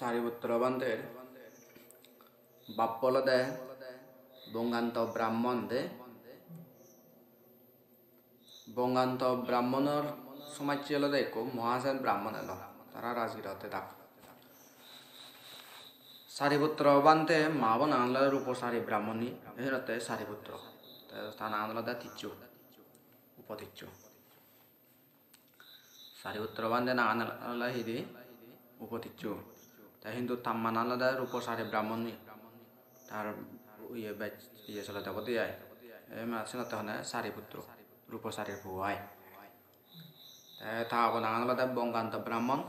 সারিপুত্র বন্ধের বাপ্পলদে বঙ্গান্ত ব্রাহ্মণ দে বঙ্গান্ত ব্রাহ্মণর সমাজ ছিল দেখো মহাসেন ব্রাহ্মণ এলো তারা রাজগিরতে ডাক সারিপুত্র বান্তে মা বোন আনলে রূপ সারি ব্রাহ্মণী এরতে সারিপুত্র তার আনলো দা তিচ্ছু, উপতিচ্ছু। সারিপুত্র বান্ধে না আনলা হিদি উপতিচ্ছু। তা হিন্দু তাম্মান আলাদা রূপ সারি ব্রাহ্মণী তার ইয়ে ইয়ে চলে দেব দিয়ে। সিনতে হনে সারিপুত্র রূপ সারির বুয়াই তা আলাদা বঙ্গান্ত ব্রাহ্মণ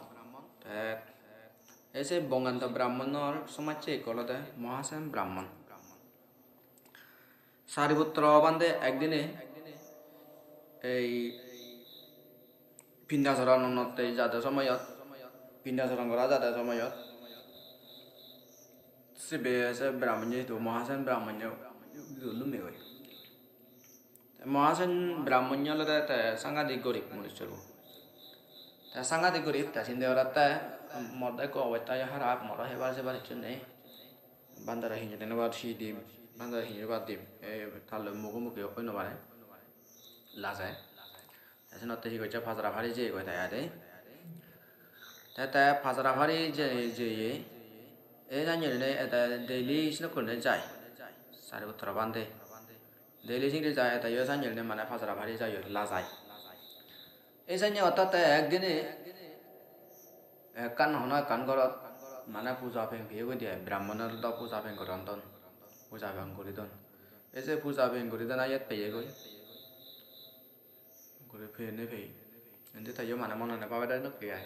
এসে বঙ্গান্ত ব্রাহ্মণর সমাজে কলতে মহাসেন ব্রাহ্মণ সারিপুত্র বান্ধে একদিনে এই উন্নতি যাতে সময়ত, পিণ্ডাচৰণ কৰা যাতে সময়ত সিবে আছে ব্রাহ্মণ্য তো মহাসেন ব্রাহ্মণ্য লুমে হয় মহাসেন ব্রাহ্মণ্য লদে তে সাংঘাতিক গরিব মনুষ্যরু তে সাংঘাতিক গরিব তে চিন্তা করা তে মদে কো অবস্থা হারা মর হেবার সেবার কিছু নেই বান্দারা হিঞ্জে দেন বার সি দিম বান্দারা হিঞ্জে বার দিম এই তাহলে মুখোমুখি অন্য বারে লাজায় তাছাড়া তে হিগো চা ফাজরা ভারি যে কই তাই আরে তে তে ফাজরা ভারি যে যে এ জানি নে এটা ডেইলি সিনো কোনে যায় সারে উত্তর বান্দে ডেইলি সিংরে যায় এটা ইয়ে জানি নে মানে ফাজরা ভারি যায় লাজায় এই জানি অর্থাৎ একদিনে কান হনা কান ঘৰত মানে পূজা ফেং ভিয়ে গৈ দিয়ে ব্ৰাহ্মণৰ দ পূজা ফেং কৰে অন্তন পূজা ফেং কৰি দন এই যে পূজা ফেং কৰি দন ইয়াত পেয়ে গৈ কৰি ফেনে ফেই এনে তাইও মানে মনে নাপাবে তাই নকি আয়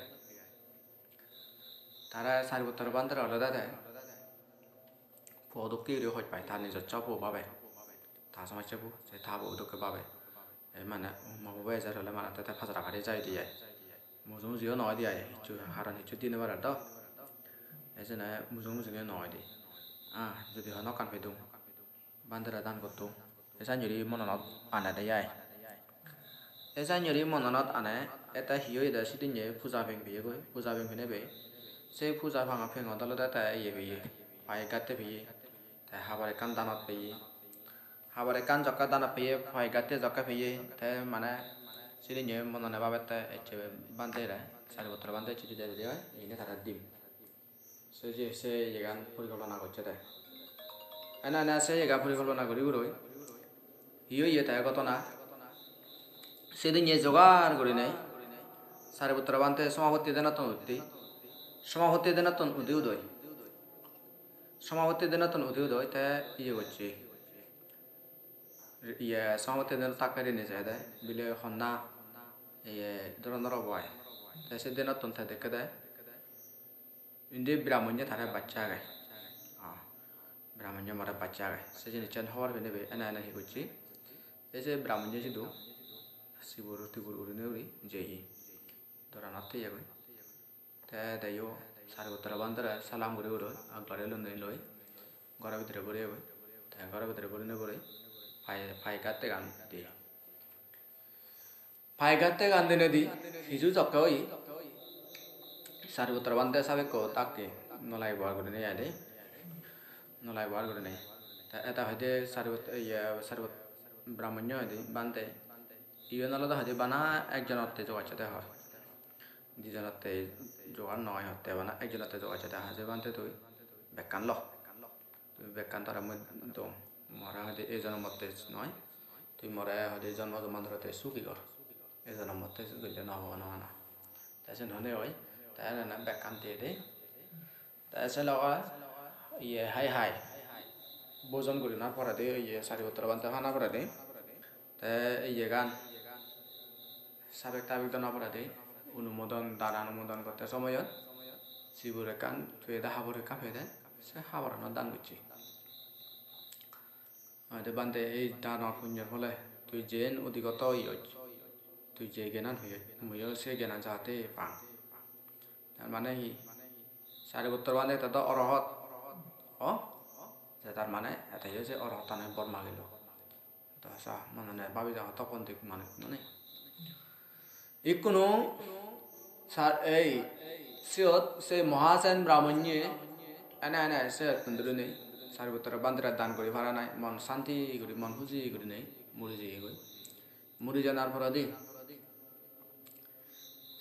달아야 살부터로 만들어 올라다대 보도끼를 헐 발탄이 저 쳐보 봐봐 다섯 마리 쳐보 제 다보 도끼 봐봐 얼마나 뭐 왜 저를 얼마나 대대 파서라 가리자 이디에 무슨 무슨 이거 넣어야 돼 하란 해주 뛰는 말을 더 예전에 무슨 무슨 이거 넣어야 돼아 저기 하나 간 회동 만들어 단 것도 예산 요리 뭐는 안 해야 돼 예산 요리 뭐는 안 해. 에따 희요이다 시든 예 부자 병비고 부자 병비네 배 আনা দেয় এই জানুৱাৰী মনত আনে এটা হিয় এটা সিদিনে পূজা ফেং ভিয়ে গৈ পূজা ফেং ফেনে বে সেই পূজা ভাঙা ফেং অদালত এটা ইয়ে ভিয়ে ফাই গাতে ভিয়ে তাই হাবারে কান দানত পেয়ে হাবারে কান জকা দানত পেয়ে ফাই গাতে জকা পেয়ে তাই মানে সিদিনে মননে বাবে তাই এচে বান্ধে রে চারি বছর বান্ধে চিঠি দিয়ে দিয়ে এনে তারা দিম সে যে সে এগান পরিকল্পনা করছে তাই এনা এনা সে এগা পরিকল্পনা করি উড়ই হিয় ইয়ে তাই ঘটনা সেদিন যে জোগাড় করে নেয় সারে পুত্র বানতে সমাপত্তি দেনাতন উদ্দি সমাপত্তি দেনাতন উদি উদয় সমাপত্তি দেনাতন উদি উদয় তে ইয়ে করছে। ইয়ে সমাপত্তি দেন তাকারি নিয়ে যায় দেয়, বিলে হন্না ইয়ে ধরনের বয়। তাই সে দেনাতন থাকে দেখে দেয়। ইন্দি ব্রাহ্মণ্য তারা বাচ্চা গায়। ব্রাহ্মণ্য মারা বাচ্চা গায়। সে জিনিস চান হওয়ার বেনে এনা এনা হি করছি। এই যে ব্রাহ্মণ্য যদি siburu tiburu uri neuri jeyi dora natte yago salam guri uro aglare lo nei loi gora vidre bore yago te gora vidre bore ne bore pai pai gatte gan di pai gatte gan dine di hiju jokke oi sare utara bandara sabe ko takke nolai bar guri nei ade nolai bar guri nei ta eta hoide sare ya sare ব্রাহ্মণ্য হয়তো বানতে ইয়ে আলাদা হতে বানা একজন অর্থে যোগাচাতে হয় দুজন অর্থে জোগাড় নয় হতে বানা একজন অর্থে যোগাচাতে হাজে বানতে তুই বেকান ল তুই বেকান তারা তো মরা হতে এই জন্ম মতে নয় তুই মরা হতে জন্ম জমান হতে সুখী কর এই জন্ম মতে গেলে নহব নহয় না তাই নহলে হয় তাই না বেকান দিয়ে দে তাই লগা ইয়ে হাই হাই ভোজন করি না পড়া দে ইয়ে চারি বছর বানতে হানা পড়া দে তাই ইয়ে গান সাবেক তাবেক দন অপরাধে অনুমোদন দ্বারা অনুমোদন করতে সময়ত যিবোৰে কাণ থুৱে দে হাবৰে কাম ফেদে সে হাবরানোর দান করছি হয়তো বান্ধে এই দানৰ পুণ্যৰ ফলে তুই যেন অধিগত ইয় তুই যে জ্ঞান হয়ে ময়ো সে জ্ঞান যাতে পাং তার মানে কি চাৰি বছৰ মানে তাতে অৰহত অ যে তাৰ মানে এটাই যে অৰহত তানে বৰ মাগিলো তাৰপিছত মানে ভাবি যাওঁ তপন দিক মানে মানে ইকোনো এই সে মহাসেন ব্রাহ্মণ্যে, এনে এনে, সে তন্দ্র নেই। সারিপুত্র বান্দিরা দান করি ভাড়া নাই। মন শান্তি করি মন খুশি করি নেই। মুড়ি যাই করি মুড়ি জানার পর দি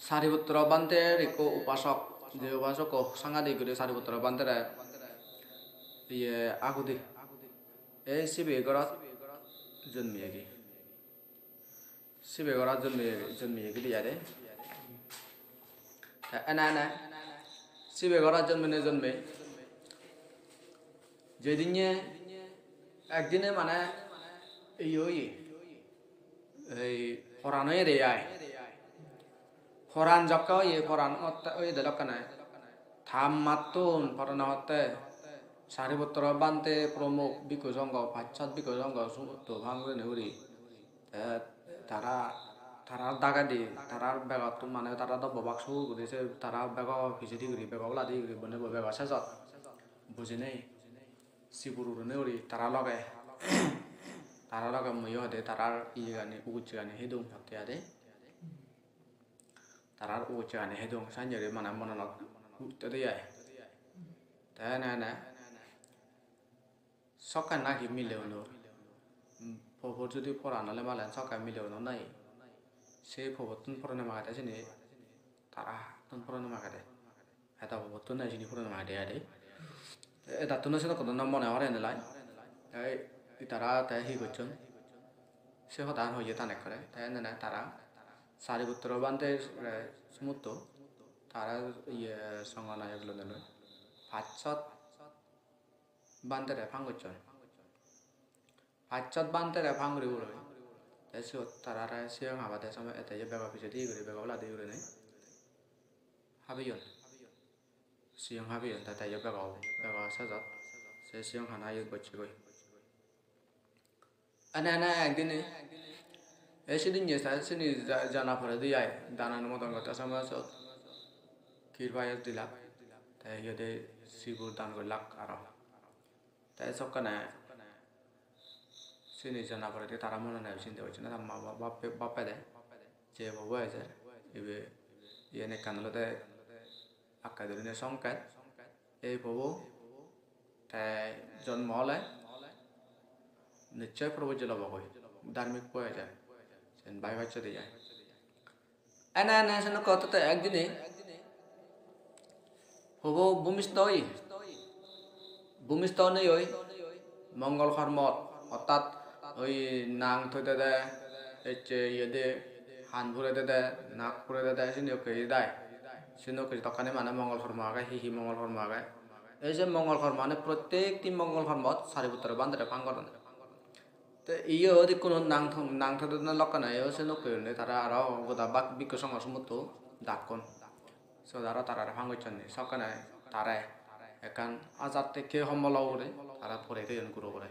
সারিপুত্র বান্দের এক উপাসক, যে উপাসক সাংঘাতিক করে সারিপুত্র বান্দেরা ইয়ে আগুদি এই শিবে গড়াত জন্মিয়ে গিয়ে শিবে গড়াত জন্মিয়ে জন্মিয়ে গিয়ে ইয়ারে এনা শিবে গড়াত জন্মে জন্মে যেদিনে একদিনে মানে এই ওই এই ফরান হয়ে রে আয় ফরান জক্কা ওই ফরান ওই দিলক না থাম মাতুন ফরান হতে সারিপত্র বান্তে প্রমুখ বিকু সংঘ পাঁচসাত বিকু ভাঙবে নেউরি তারা তারার দাগা দি তারার বেগত মানে তারা তো ববাক সু করেছে তারা বেগ ফিজিটি করি বেগ লাদি করি বনে বেগ সেজত বুঝি নেই? সিপুরুনে ওরি তারা লগে তারা লগে ময়ো দে তারার ইয়ে গানে উগুচ্ছে গানে হেদুং হতে আদে তারার উগুচ্ছে গানে হেদুং সাঞ্জরে মানে মনে নক উঠতে দেয় তাই না না সকাল নাকি মিলেও ফবর যদি ফরানালে মালেন সকাল মিলেও নাই? ফবর তুন ফরানো মাগাতে সিনি তারা তুন ফরানো মাগাতে। এটা ফবর তুন নাই সিনি ফরানো মাগাতে আদে এটা তুন সে কত নাম মনে হরে নেলাই তাই তারা তাই হি করছেন। সে হতান হয়ে তানে করে। তাই না তারা সারিপুত্র বান্তে সমুদ্র তারা ইয়ে সঙ্গনা এগুলো নেন পাঁচশত bantere pangocon pacot bantere pangri ulo tesi tarara siang haba te sama ete ye bega pise di gure bega ula di gure ne habiyon siang habiyon tata ye bega bega sajat se siang hana ye bocce goi ana ana একদিনে এই সেদিন যে সেদিন জানা পরে দিয়ে আয় দানানোর মতন কথা সময় কিরবাই দিলাক তাই ইয়ে শিবুর দান করলাক আরও তাই সবখানে sini jana pare te tara mona na sin de china ta ma ba pe ba pe de je bo wa je ibe ye ne kanalo de akka de ne সংকেত এই প্রভু তাই জন্ম হলে নিশ্চয় প্রভু জল বকই ধার্মিক পয়ে যায় ভাই বাচ্চা দিয়ে যায় এনা এনা সেন কত একদিনে প্রভু ভূমিষ্ঠ হই ভূমিষ্ঠ নেই ওই মঙ্গল কর্মত অর্থাৎ ওই নাং থইতে দেয় হচ্ছে ইয়ে দে হান দে দেয় নাক দে দেয় সিনি ওকে দেয় সিনি ওকে তখনই মানে মঙ্গল কর্ম আগায়, হি হি মঙ্গল কর্ম আগায়। এই যে মঙ্গল কর্ম মানে প্রত্যেকটি মঙ্গল কর্মত সারিপুত্র বান্ধরে পাঙ্গরন তো ইয়ে ওদি কোনো নাং নাং থতে না লক্কা নাই ও সিনি ওকে তারা আরও গোদা বাক বিক্ষ সঙ্গ সমুদ্র ডাকন সো তারা তারা ভাঙ্গচ্ছেন সকানে তারায় একান আজাদ থেকে সম্বলাও করে তারা পরে গুরু করে।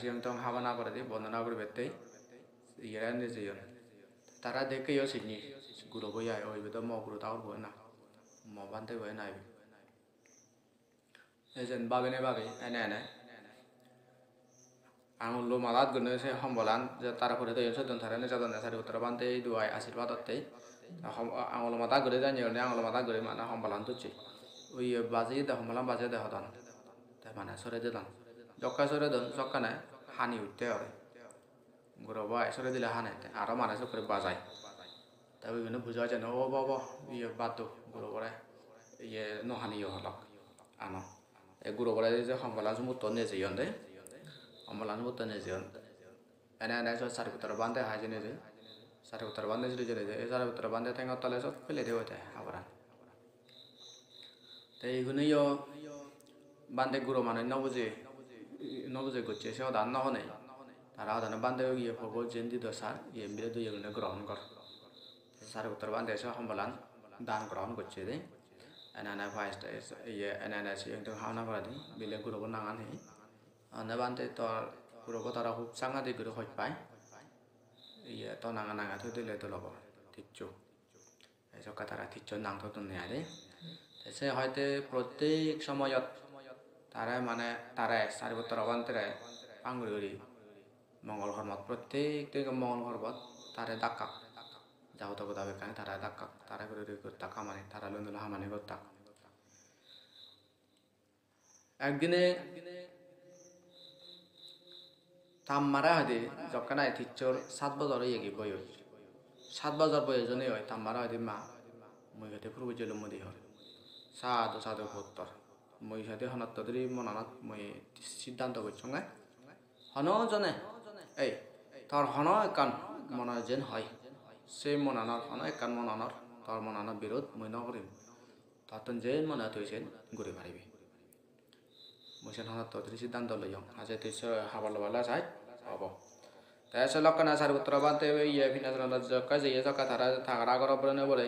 সিং তং হাবানা করে দি বন্দনা করে বেতে ইয়েরা নিজে তারা দেখে ইয়ে সিনি গুরু বই আয় ওই বেদ ম গুরু তাও বই না ম বানতে বই নাই এজেন বাগনে বাগে এনে এনে ang lo malat gune se hombolan je tara pore de yonse don thara ne jadon sari uttara bante duai asilwad otte ang lo mata gure dan yone ang lo mata gure mana hombolan tuchi ui bazi da hombolan bazi da hodan ta mana na hani utte ore guro bai sore dile hane te aro mana se করে বাজায় তা বিভিন্ন বুঝা যায় ও বাবা ইয়ে বাতো গুরু করে ইয়ে নহানি হলক আনো এ গুরু করে যে সমুদ্র নিয়ে যাই দে amalan buta ne zion ene ene so sar putar bande ha jene je sar putar bande jere jere je sar putar bande tenga tale so pele de hote abaran te igune yo bande guru mane no buje no buje goche se odan no hone তারা আদানে বান্ধে গিয়ে হব জেন্দি দশার ইয়ে মিলে দুই এগুলো গ্রহণ কর সারে উত্তর বান্ধে এসে হম্বলান দান গ্রহণ করছে দে এনানা ফাইস্ট ইয়ে এনানা সে একটু হাওনা করা দিই বিলে গুরুবো নাঙান হে nebante to puro tara hup sanga de guru hoj pai iya to nanga nanga thu dile to lobo ঠিকচো এইসব তারা ঠিকচো নাং তো তুমি আরে সে হয়তো প্রত্যেক সময়ত তারা মানে তারা চারি বছর অবান্তরে আঙুরি মঙ্গল কর্মত প্রত্যেক মঙ্গল কর্মত তারে ডাকা যাও তো দাবে কানে তারা দাক্কা তারা করে করতা কামানি তারা লন্দলা হামানি করতা একদিনে তাম্মারা হয়তো যখন আয় থিচ্ছর সাত বছর হয়ে গিয়ে বই সাত বছর বয়সজনে হয় তাম্মারা হয়তো মা, মই হয়তো ফুরবু জেলো মদি হয় সাধু সাধু ভোত্তর মই সিহঁতে শনাত তদ্ৰি মই নানাত মই সিদ্ধান্ত কৰিছোঁ নাই হনজনে এই তাৰ হন একান মনা যেন হয়। সেই মন আনৰ হন একান মন আনৰ তাৰ মন আনৰ বিৰোধ মই নকৰিম। তাহাঁতন যেন মনে থৈছে ঘূৰি পাৰিবি। মই যেন হনাত তদ্ৰি সিদ্ধান্ত লৈ যাওঁ আজি থৈছে হাবল বালা চাই হ'ব। তাৰপিছত লক্ষণ আছাৰ বান্ধে ইয়ে ভিনাচন জকা যিয়ে জকা ধাৰা থাকৰা আগৰ পৰা নবৰে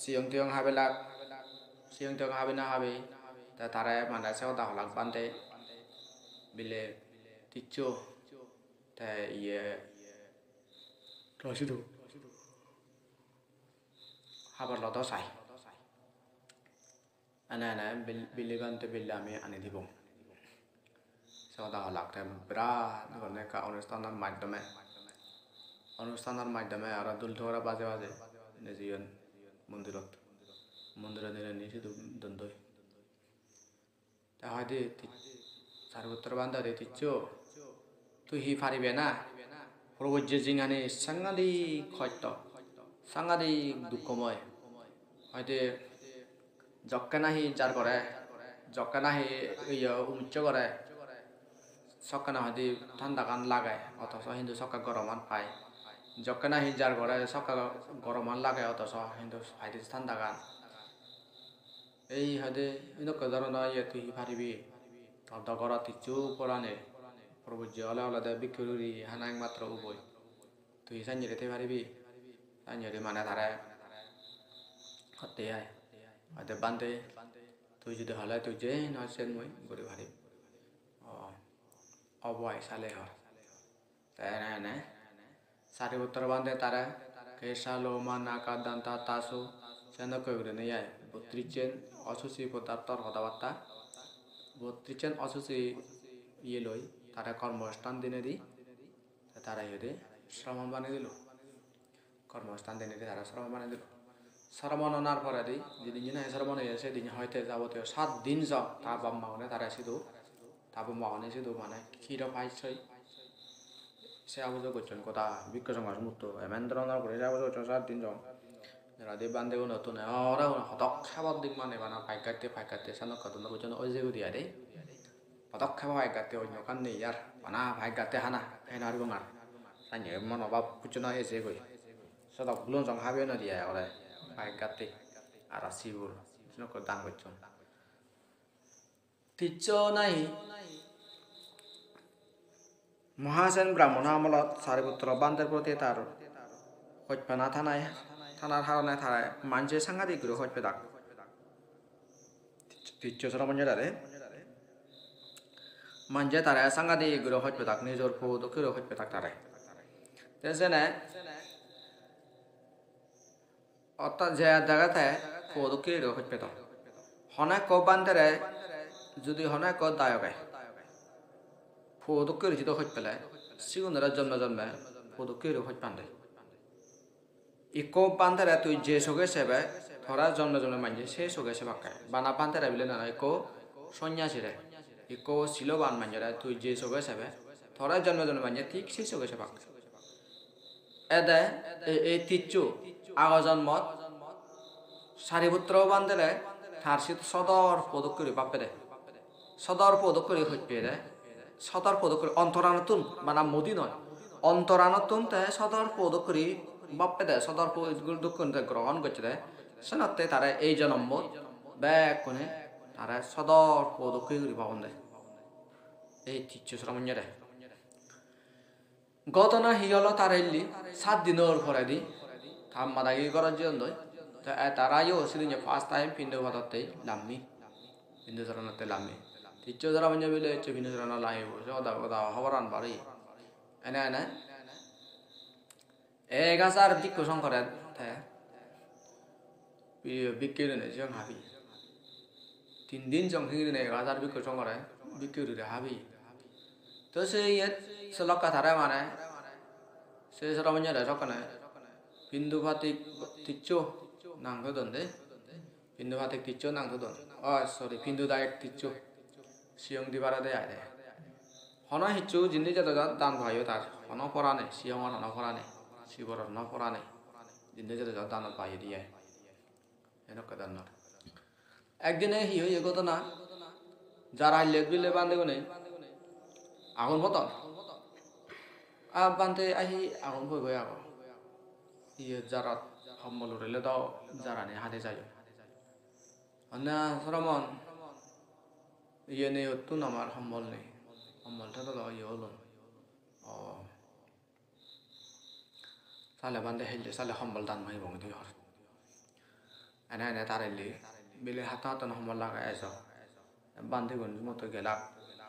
চিয়ং তিয়ং হাবিলাক চিয়ং তিয়ং হাবি। নাহাবি siong tiong habe lak siong tiong habe na habe ta thara mana se oda halak bante bile ticho ta ye rasidu habar lo to sai ana ana bile bante bile আমি আনি দিব সেৱা লাগতে বিৰাট ধৰণে এটা অনুষ্ঠানৰ মাধ্যমে অনুষ্ঠানৰ মাধ্যমে আৰু দোল ধৰা বাজে বাজে নিজীয়ন মন্দিৰত মন্দিৰত নিলে নিজে দন্দই তা হয়তো চাৰি উত্তৰ বান্ধা দে তিচ্ছ তুই হি ফারিবে না প্রবজ্য জিঙানি সাংঘাতিক সত্য সাংঘাতিক দুঃখময় হয়তো জক্কে নাহি যার করে জক্কে নাহি উচ্চ করে সকানা হয়তো ঠান্ডা কান লাগায় অথচ হিন্দু সকা গরমান পায় যকেনা হিজার ঘরে সকা গরমান লাগায় অথচ হিন্দু হাইতে ঠান্ডা গান এই হয়তো এনেকুৱা ধৰণৰ ইয়ে তুই পাৰিবি অৰ্ধ ঘৰত তিচু পৰানে প্ৰভুজ্য হলে হলে দে বিক্ষুৰি হানাং মাত্ৰ উবই। তুই চাঞ্জেৰিতে পাৰিবি চাঞ্জেৰি মানে তাৰে সতে আয় হয়তো বান্ধে তুই যদি হলে তুই যে চেন মই গৰি পাৰিম অবয় সালেহর তাই না সারিপুত্র বান্ধে তারা। কেসা লোমা নাকা দান্তা, তাসু সেন কইরে নেই আয় বত্রিচেন অসুচি পদার্থর কথাবার্তা বত্রিশজন অসুচি ইয়ে লই তারা কর্মস্থান দিনে দি তারা ইয়ে শ্রম বানিয়ে দিল। কর্মস্থান দিনে দি তারা শ্রম বানিয়ে দিল। শ্রম অনার পরে দি যেদিন দিন নিয়ে হয়ে সেদিন হয়তো যাবতীয় সাত দিন যাও। তা বাম্মা হনে তারা শুধু তা বাম্মা হনে শুধু মানে ক্ষীর পাইছই সে আবুজ করছেন কথা বিক্রম সমুদ্র হেমেন্দ্র করে সে আবজ করছেন সাত দিন যাও। Ko hodok khabot dik mane bana paikatte paikatte sano kato na kuchon oje udi ade hodok khaba paikatte o nyokan ne yar bana paikatte hana henar ko ngar sanye mon oba kuchon na ese koi so da bulon jong habe na dia ore paikatte ara sibur sino ko dan kuchon Tisso নাই মহাসেন ব্রাহ্মণ আমলত সারিপুত্র বান্ধের প্রতি তার হইপে না থানায় থানার হারণে থানায় মানছে সাংঘাতিক করে হইপে ডাক তিচ্ছ সরমঞ্জরারে মানছে তারা। সাংঘাতিক করে হইপে ডাক নিজের ফুদ করে হইপে ডাক তারে। তেজনে অর্থাৎ যে জায়গাতে ফুদ করে হইপে ডাক হনে কো বান্ধেরে যদি হনে ক দায়কে। ফুদুকের যদি হইত পেলাই সিগুনরা জন্ম জন্মে ফুদুকের হইত পান্দে ইকো পান্তারা তুই যে সগে সেবে, থরা জন্ম জন্ম মানছে সে সগে সে বাক্কায় বানা পান্তারা বিলে না ইকো সন্ন্যাসী রে। ইকো শিলবান মানজরা তুই যে সগে সেবে, থরা জন্ম জন্ম মানছে ঠিক সে সগে সে বাক্কায় এদে এই তিচ্ছু, আগ জন্মত সারিপুত্র বান্ধে তার সদর পদক্ষেপ বাপে দেয় সদর পদকরি হইপে রে সদর পদকরি অন্তরানতুন মানে মোদি নয়। অন্তরানতুন তে সদর পদকরি বাপ্পে দেয় সদর দুঃখ গ্রহণ করছে সেনাতে তারা এই জন্ম ব্যাগ কোনে তারা সদর পদকরি করি পাবন দেয় এই তিচ্ছ শ্রমঞ্জ দেয় গতনা হিগল তার এলি সাত দিনের পরে দি থাম মাদাগি করার জন্য তারাইও সেদিন ফার্স্ট টাইম পিন্ড ভাততে লাম্মি। পিন্ড ধরনতে লাম্মি 애가 쌀을 빚고 성거래 돼. 비 빚기는 애정 합이. 딘딘 정승이는 애가 쌀을 빚고 성거래 빚기를 합이. 뜻이 옛 슬럭가 다라마네. 세사람은 여자 적거네. 빈두바틱 뒷조 낭거던데. 빈두바틱 뒷조 낭거던. 아, sorry. 빈두다액 뒷조. 시영디바라데 아래. 허나 히쭈 진리자다 단 봐요 다. 허나 보라네. 시영은 허나 보라네. Jinni jatuh jatuh dan bayu dia Enak kedan nor একদিনে কি হয়ে গত না যারা লেগ বিলে বান্ধে কোনে আগুন মতন আ বান্ধে আহি আগুন ভয় ভয় আগো ইয়ে যারা সম্বল উড়িলে দাও যারা নে হাতে যাই অন্য সরমন ইয়ে নেই তুন আমার সম্বল নেই সম্বলটা তো ইয়ে হলো ও sale bande helle sale hombol dan mai bong dio ana ana tarelli bile hata tan hombol laga aso bande gon moto gela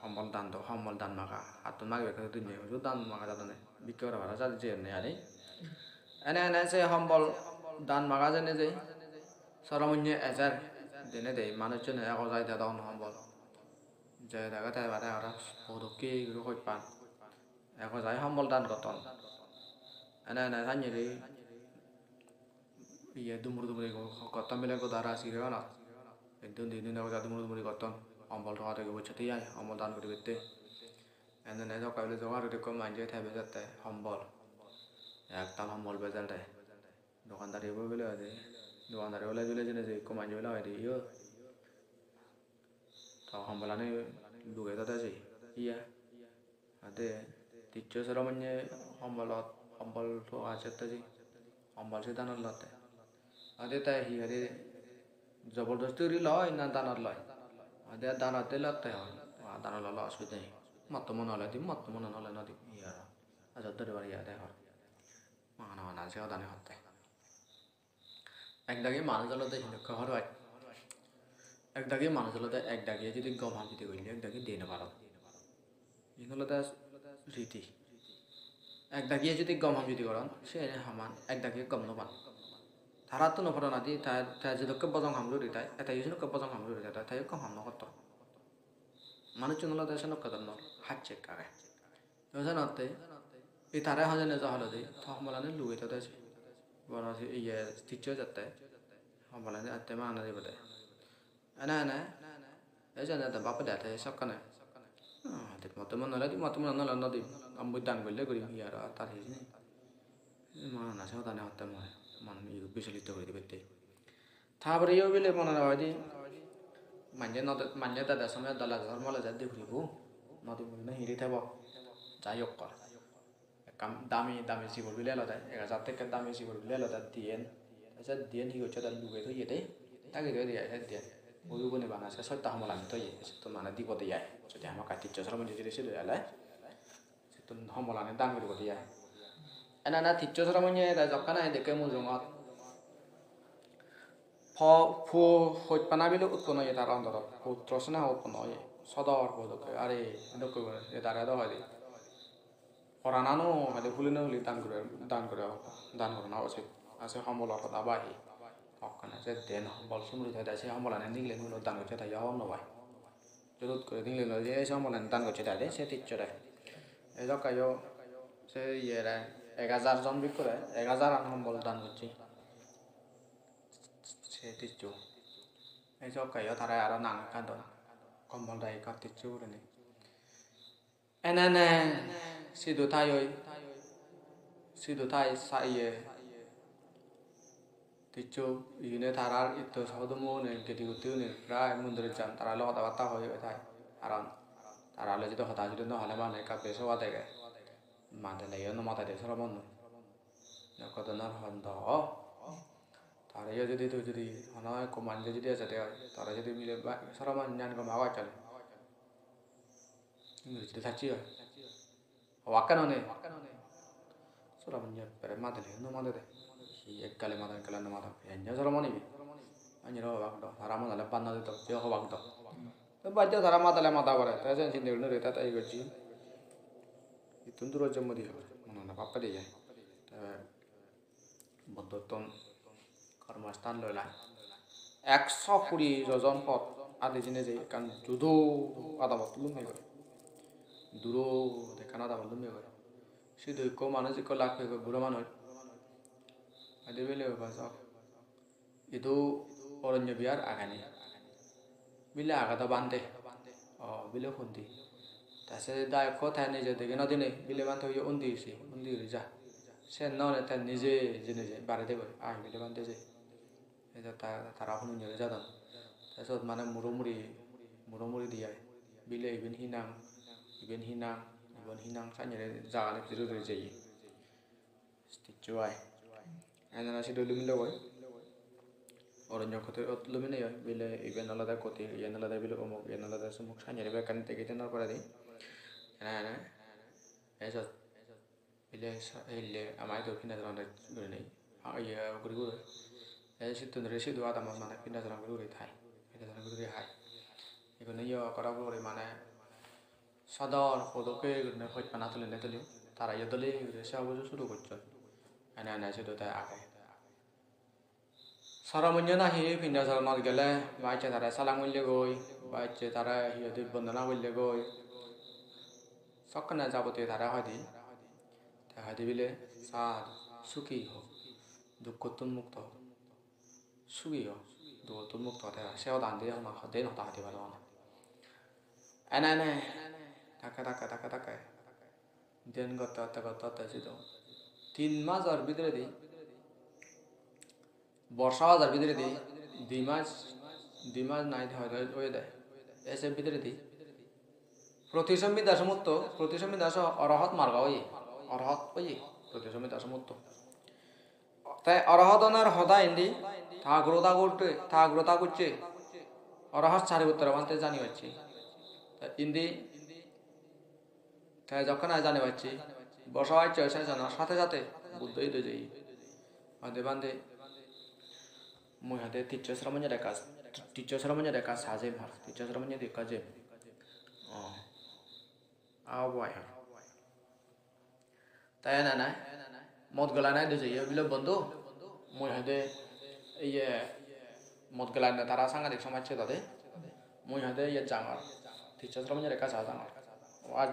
hombol dan do hombol dan maga atu mag bekar tu ne jo dan maga da ne bikora bara jal je ne ani ana ana se hombol dan maga je ne je saramunye ezar dene dei manuchon ego jai da don hombol যে জায়গাতে বাদে আর পদকে গ্রহ হইত পান এখন যাই সম্বল দান করতাম কতন এনে এনে জানিয়ে ইয়ে দুমুর দুমুরি কতন বেলে গো দ্বারা আসিরে না কিন্তু দিন দিন আগত দুমুর দুমুরি কতন সম্বল থকা থেকে বছতে যাই সম্বল দান করে বেতে এনে এনে সকালে জোগাড় দেখো মাঞ্জে থাকবে যাতে সম্বল একতাল সম্বল বেজাল দেয় দোকানদারি বলে আছে দোকানদারি বলে জুলে জেনে যে কো মাঞ্জে বলে হয় ইয়ে তো সম্বলানে লুগে তাতে আছে ইয়া আদে তিচ্ছ সম্বল থকা চেতে যে সম্বল সে দানত লতে আদে তাই হি আদে জবরদস্তি রি লয় না দানত লয় আদে দানতে লতে হয় দানত ললে অসুবিধা নেই মত মনে হলে দিম মত মনে হলে না দিম ইয়া আজ ধরে বাড়ি আদে হয় মানা মানা সেও দানে হতে একদাগে মানুষ জলতে হিনক্ষ হর হয় একদাগে মানুষ জলতে একদাগে যদি গম হাম যদি কইলে একদাগে দিয়ে নেবার ইনলতে রীতি একদাগিয়ে যদি গম হাম যদি করন সে হামান একদাগে গম নবান তারা তো নপর না দি তাই তাই যদি বজং হামলো দিতাই এটা ইউজ নক বজং হামলো দিতাই তাই গম হাম নকত মানুষ চুনলতে সে নক কদন হাত চেক কারে জানাতে এই তারা হাজার নেজা হলো দি থমলানে লুগে তো দেছে বড় ইয়ে টিচার যাতে হমলানে আতে মানা দিব ana ana এই যে না বাপ দাতে সকানে নদি আমি দান করলে করি ইয়ার তার হিজ নেই মা না সে দানে হতে মনে মন ইউ বিচলিত করে দিবে তে তারপরে ইউ বিলে মনে না হয় মানজে নদ মানজে দাদা সময় দলা ধর্মলে যাতে ঘুরিব নদী মনে হিরি থাকব যাই হোক কর কাম, দামি দামি জীবন বিলে আলাদা এক হাজার থেকে দামি জীবন বিলে আলাদা দিয়েন। তাৰপিছত দিয়েন সি হচ্ছে তার লুকে থৈ দেই। তাকে থৈ দিয়ে। দিয়ে ওই বনে বানাছে ছয়টা সময় আমি থৈ তো মানে দিব দিয়ে যদি আমাৰ কাটিত চৰম যদি দিছিল ইয়ালে তো সমলানে দান কৰিব দিয়ে এনে না তিচ্ছ চৰমণিয়ে জকা নাই দেখে মোৰ জঙত ফ ফু সৈপানা বিলো উৎপন্ন হয় তাৰ অন্তৰত স্নেহ উৎপন্ন হয় সদৰ পদকে আরে এনেকৈ তাৰে হয় পরানানো হলে ফুলিনো হলি দান করে দান করে দান না উচিত আছে সম্বলৰ কথা অকণে যে দেন সম্বল চুমৰি থাকে সে সম্বলানে নিগলে নুলো দান করছে তাই হম নবাই জরুত করে নিগলে নো যে সম্বলানে দান করছে তাই সে টিচ্ছ দেয় এই জকাইও সে ইয়ে রে এক হাজার জন বিক করে এক হাজার আন সম্বল দান করছি সে টিচ্ছ এই জকাইও তারা আরও নাং কাঁদ কম্বল দায় কাট টিচ্ছ করে নি এনে নে sido tayo sido tayo sa iye rai mundur jan tara lo kata kata hoy tai aran tara lo jido hota jido no hale ma ne ka peso wa dege ma de le yo no ma de soro mon no ko do nar hon do তারা যদি তো যদি অনয় কমান্ডে যদি আছে তারা যদি মিলে সরমান জ্ঞান কম আওয়াজ চলে ইংরেজিতে থাকছি হয় wakkanone sura manya pere madale no madale hi ekkale madan kala no madan enya sura moni bi anya ro wak do harama dale panna de to yo ho wak do to bajja harama dale mata bare ta sen sin de reta ta igochi itunduro jamodi ha mona na papa de যায় বদ্ধতন কর্মস্থান লইলা একশো কুড়ি যোজন পথ আদি জিনে যে কারণ যুদ্ধ আদাবত লুঙ্গে করে দূৰো দেখা না দাম লুমে কৰে সি দৈক্য মানুহ যি লাখ হৈ গ'ল বুঢ়া bile baso itu orangnya biar agani bile agada bande oh bile hundi তাছে দায় কোথায় নিজে দেখে নদী নেই বিলে বান্ধে হইয়া উন্দি হয়েছে উন্দি হয়ে যা সে ননে তার নিজে যে নিজে বাড়িতে করে আহ বিলে বান্ধে যে এটা তারা শুনি নিয়ে যাদান তাৰপিছত মানে মুড়মুড়ি মুড়মুড়ি দিয়াই বিলে ইবেন হিনাং ইবেন হিনাং ইবেন হিনাং সাnyere জাগানে ভিতরে যাই stichuai এনে সে দলুমি লগয় অরণ্য ক্ষতি লুমি নেই বিলে ইবেন আলাদা ক্ষতি ইয়ান আলাদা বিলে অমুক ইয়ান আলাদা সমুক সাnyere বেকান থেকে তেনার পরে দিই এনে এনে এসব বিলে ইলে আমায় তো কিনা জানা গরে নেই ইয়া গরে গরে এই সিদ্ধ রেসিদু আদা মানে কিনা জানা গরে থাই guri hai igun iyo kora guri mane sadon khodoke gurne khoj pana tuli ne tuli tara iyo tuli সে অবশ্য শুরু করছেন এনে এনে শুধু তাই আগে সরমঞ্জ নাহি ভিন্ন ধরনের গেলে বাইচে তারা সালাম করলে গই বাইচে তারা হিয়দি বন্দনা করলে গই সকনে যাবতীয় তারা হয়দি হয়দি বিলে সাদ সুখী হোক দুঃখ মুক্ত হোক সুখী হোক tu muk to. Ta seo dan de ma de no ta de ba lo ana na taka taka taka taka দেন গত গত ছিল তিন মাস আর ভিতরে দিই। বর্ষা হাজার ভিতরে দিই। দুই মাস দুই মাস নাই হয়ে দেয় এসে ভিতরে দিই। প্রতিসম্বিদা সমুত্ত প্রতিসম্বিদা অরহত মার্গ, ওই। অরহত, ওই। প্রতিসম্বিদা সমুত্ত তাই অরহতনার হদা ইন্দি তা গ্রোতা করতে তা গ্রোতা করছে। অরহস ছাড়ি উত্তর বানতে জানি পাচ্ছি ইন্দি, তাই যখন আজ জানি পাচ্ছি বসা হয়েছে সে জানার সাথে সাথে বুদ্ধই দে যাই। বান্ধে বান্ধে মই হাতে দেখা টিচার শ্রমঞ্জা দেখা সাজে মার শ্রমঞ্জা দেখা যে 어 আওয়ায়। তাই না না মদ গলা নাই দে যাই বিলো বন্ধু। মই হাতে iye một cái lần là ta đã sang được xong chưa tadi mui hade iye jangar teacher ram nyere ka sa jangar wa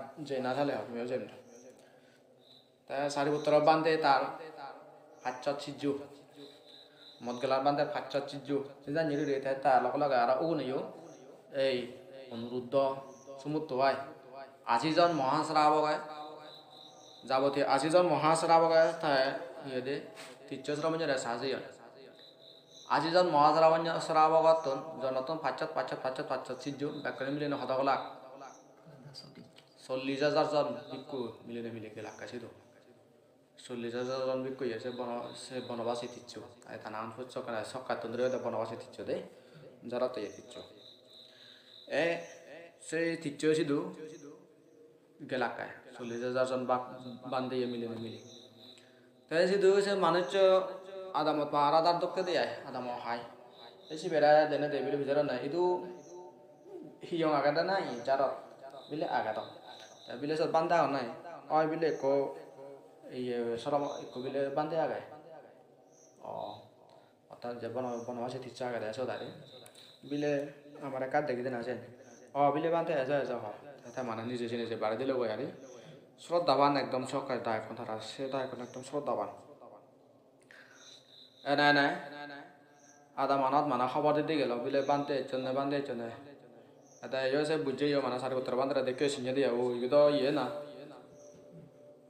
một cái lần bande haccha chiju 진짜 nyere re ta ta lok lok ara u niyo এই অনুরুদ্ধ সমুদ্র হয় আশিজন মহাশ্রাবকায় যাবতীয় আশিজন মহাশ্রাবকায় তাই ইয়ে তীর্থশ্রমঞ্জের সাহায্য আজিজন মহাজরাবন্য শ্রাবগতন জনতন পাঁচত পাঁচত পাঁচত পাঁচত সিজু ব্যাকরণ মিলিনে হতকলাক। চল্লিশ হাজার জন ভিক্ষু মিলিনে মিলি গেল আকাশে তো চল্লিশ হাজার জন ভিক্ষু সে বন সে বনবাসী তিচ্ছু আর তা নাম হচ্ছে সকার তন্দ্রে বনবাসী তিচ্ছু দে যারা তো ইয়ে তিচ্ছু এ সেই তিচ্ছু সিধু গেলাকায় চল্লিশ হাজার জন বান্ধে মিলিনে মিলি তাই সিধু সে মানুষ adamo para dar dokke de ay adamo hai esi bera dene de bile bijara na itu hiyong agada na i jaro bile agada ta bile sot banda sorom ko bile bande agai o অর্থাৎ যে বন বনবাসী তিচ্ছা আগে দেয় সোদারে বিলে আমার কার দেখি দেন আছেন ও বিলে বানতে এসে এসে হয় তাতে মানে নিজে নিজে বাড়ি দিলে বই আরে শ্রদ্ধাবান একদম সকাল দায় এখন তারা সে দায় এখন একদম শ্রদ্ধাবান এনে এনে আদা মানত মানে খবর দিতে গেল বিলে বান্ধতে চন্নে বান্ধতে চন্নে এটা ইয়ে সে বুঝে ইয়ে মানে সারিপুত্র বান্ধে দেখে সিঞ্জে দিয়া ও ইয়ে ইয়ে না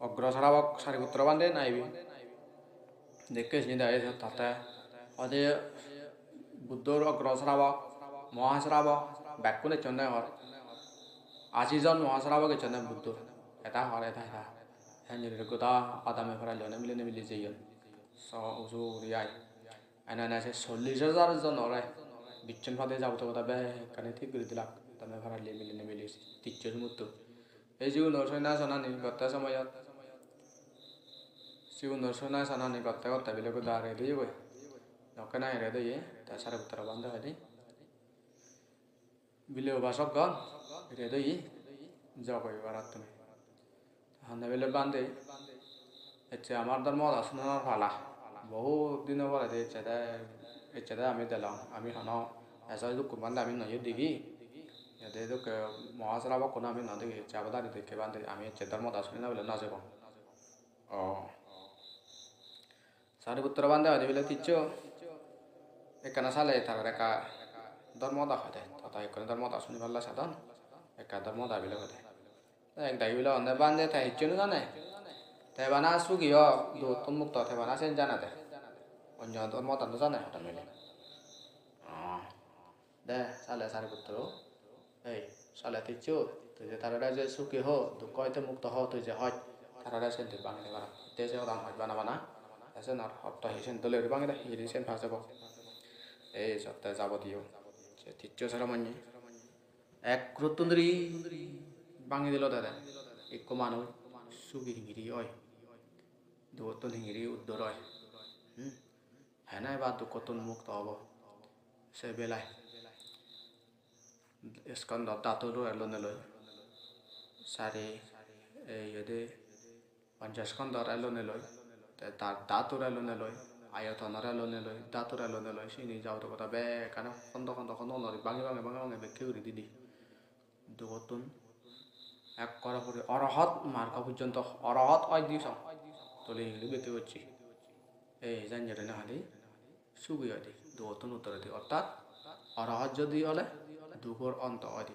অগ্র সারাবক সারিপুত্র বান্ধে নাইবি। দেখে সিঞ্জে দিয়া তাতে অদে বুদ্ধর অগ্র শ্রাবক মহাশ্রাবক ব্যাকুনে চন্নে হর আশিজন মহাশ্রাবক চন্নে বুদ্ধ। এটা হর এটা এটা। হ্যাঁ গোটা আদামে ফেরাইল মিলে মিলে যেয়ে সজুরিয়ায় আইনা আছে চল্লিশ হাজার জন ওরাই বিচ্ছন ফাদে যাব তো বে কানে ঠিক করে দিলাক। তামে লিয়ে মিলে মিলে তিচ্ছর মতো এই জিও নরসইনা সানানি গত সময়ত জিও নরসইনা সানানি গত গত বিলে গো দারে দিয়ে গই নকে নাই রে দিয়ে তাছাড়া উত্তর বন্ধ হয় দি বিলে বাসক গন রে দিয়ে জগই বারাত তুমি হান্না বিলে বান্ধে এচ্ছে আমার ধর্ম দর্শনের ফালা বহু দিন পরে এচ্ছেদে এচ্ছেদে আমি দিলাম আমি হন এসা দুঃখ বান্ধে আমি নয় দিঘি এতে দুঃখ মহাসরা বা কোনো আমি ন দেখি চাবদারি দেখে বান্ধে আমি এচ্ছে ধর্ম দর্শন না বলে না যাব ও হতে বিলে তিচ্ছ একানা সালে তার একা ধর্ম দা হয় তথা এখানে ধর্ম দা শুনি পারলা সাধন একা ধর্ম দা বিলে হয় এক দাগি বিলে অন্য বান্ধে তাই হিচ্ছ জানে তাই বানা সুগিও দু তুন মুক্ত তাই বানা জানা দে অন্য ধর্ম তান্দ জানে হঠাৎ মিলে দে সালে সারিপুত্র এই সালে তিচ্ছ তুই যে তারা যে সুখী হো দুঃখ হইতে মুক্ত হ তুই যে হয় তারা সেন তুই বাঙালি বানা দেশে দাম হয় বানা বানা এসেন আর হট্টা হিসেন দলের বাঙালি হিরি সেন ফাঁসে এই সপ্তাহে যাবতীয় সে তিচ্ছ মান্য এক ক্রতুন্দ্রি বাঙি দিল দাদা। এক মানুষ সুখী হিঙ্গিরি হয়। দুতন হিঙ্গিরি উদ্দর হয়। হুম হ্যাঁ বা দুঃখতন মুক্ত হব। সে বেলায় স্কন্দ দাঁতৰো এলনে লয় চাৰি, এই ইহঁতে পঞ্চাছ খণ্ডৰ এলনে লয় তাৰ দাঁতৰ এলনে লয় আয়তনৰ এলনে লয় দাঁতৰ এলনে লয় চিনি যাওঁতে কথা। বে কাৰণে খণ্ড খণ্ড খণ্ড নৰি ভাঙি ভাঙি ভাঙি ভাঙি বেকি কৰি দি দি দুগতুন এক করা পরে অরহত মার্কা পর্যন্ত, অরহত অয় দিস তলে হিলি বেঁকে হচ্ছি এই, জাঞ্জারে না হালি সুগি হয় দুগতুন উত্তরে দি অর্থাৎ, অরহত যদি হলে, দুগর অন্ত হয়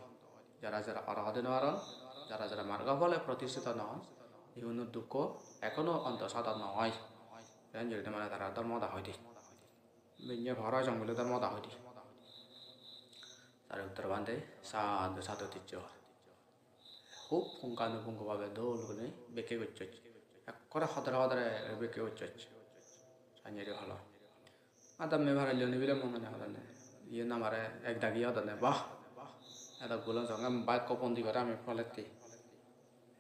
যারা যারা অরহতে নরন যারা যারা মার্গা ফলে প্রতিষ্ঠিত নয় ইহুনুর দুঃখ এখনও অন্ত সাধন নয় জাঞ্জারে মানে তারা ধর্মদা হয় দি বিঞ্জে ভরা জঙ্গলে ধর্মদা হয় তার উত্তর বান্ধে সাধু সাধু তিচ্ছ খুব পুঙ্খানুপুঙ্খভাবে দোল দৌলগুনে বেঁকে করছে এক করে হদরে হদরে বেঁকে করছে সাঞ্জারি ভালো আদাম মে লিওনি বিলে মনে হদনে ইয়ে নামারে এক দাগি হদনে বাহ! এটা গুলো সঙ্গে বাইক কপন্দি করে আমি ফলেতি।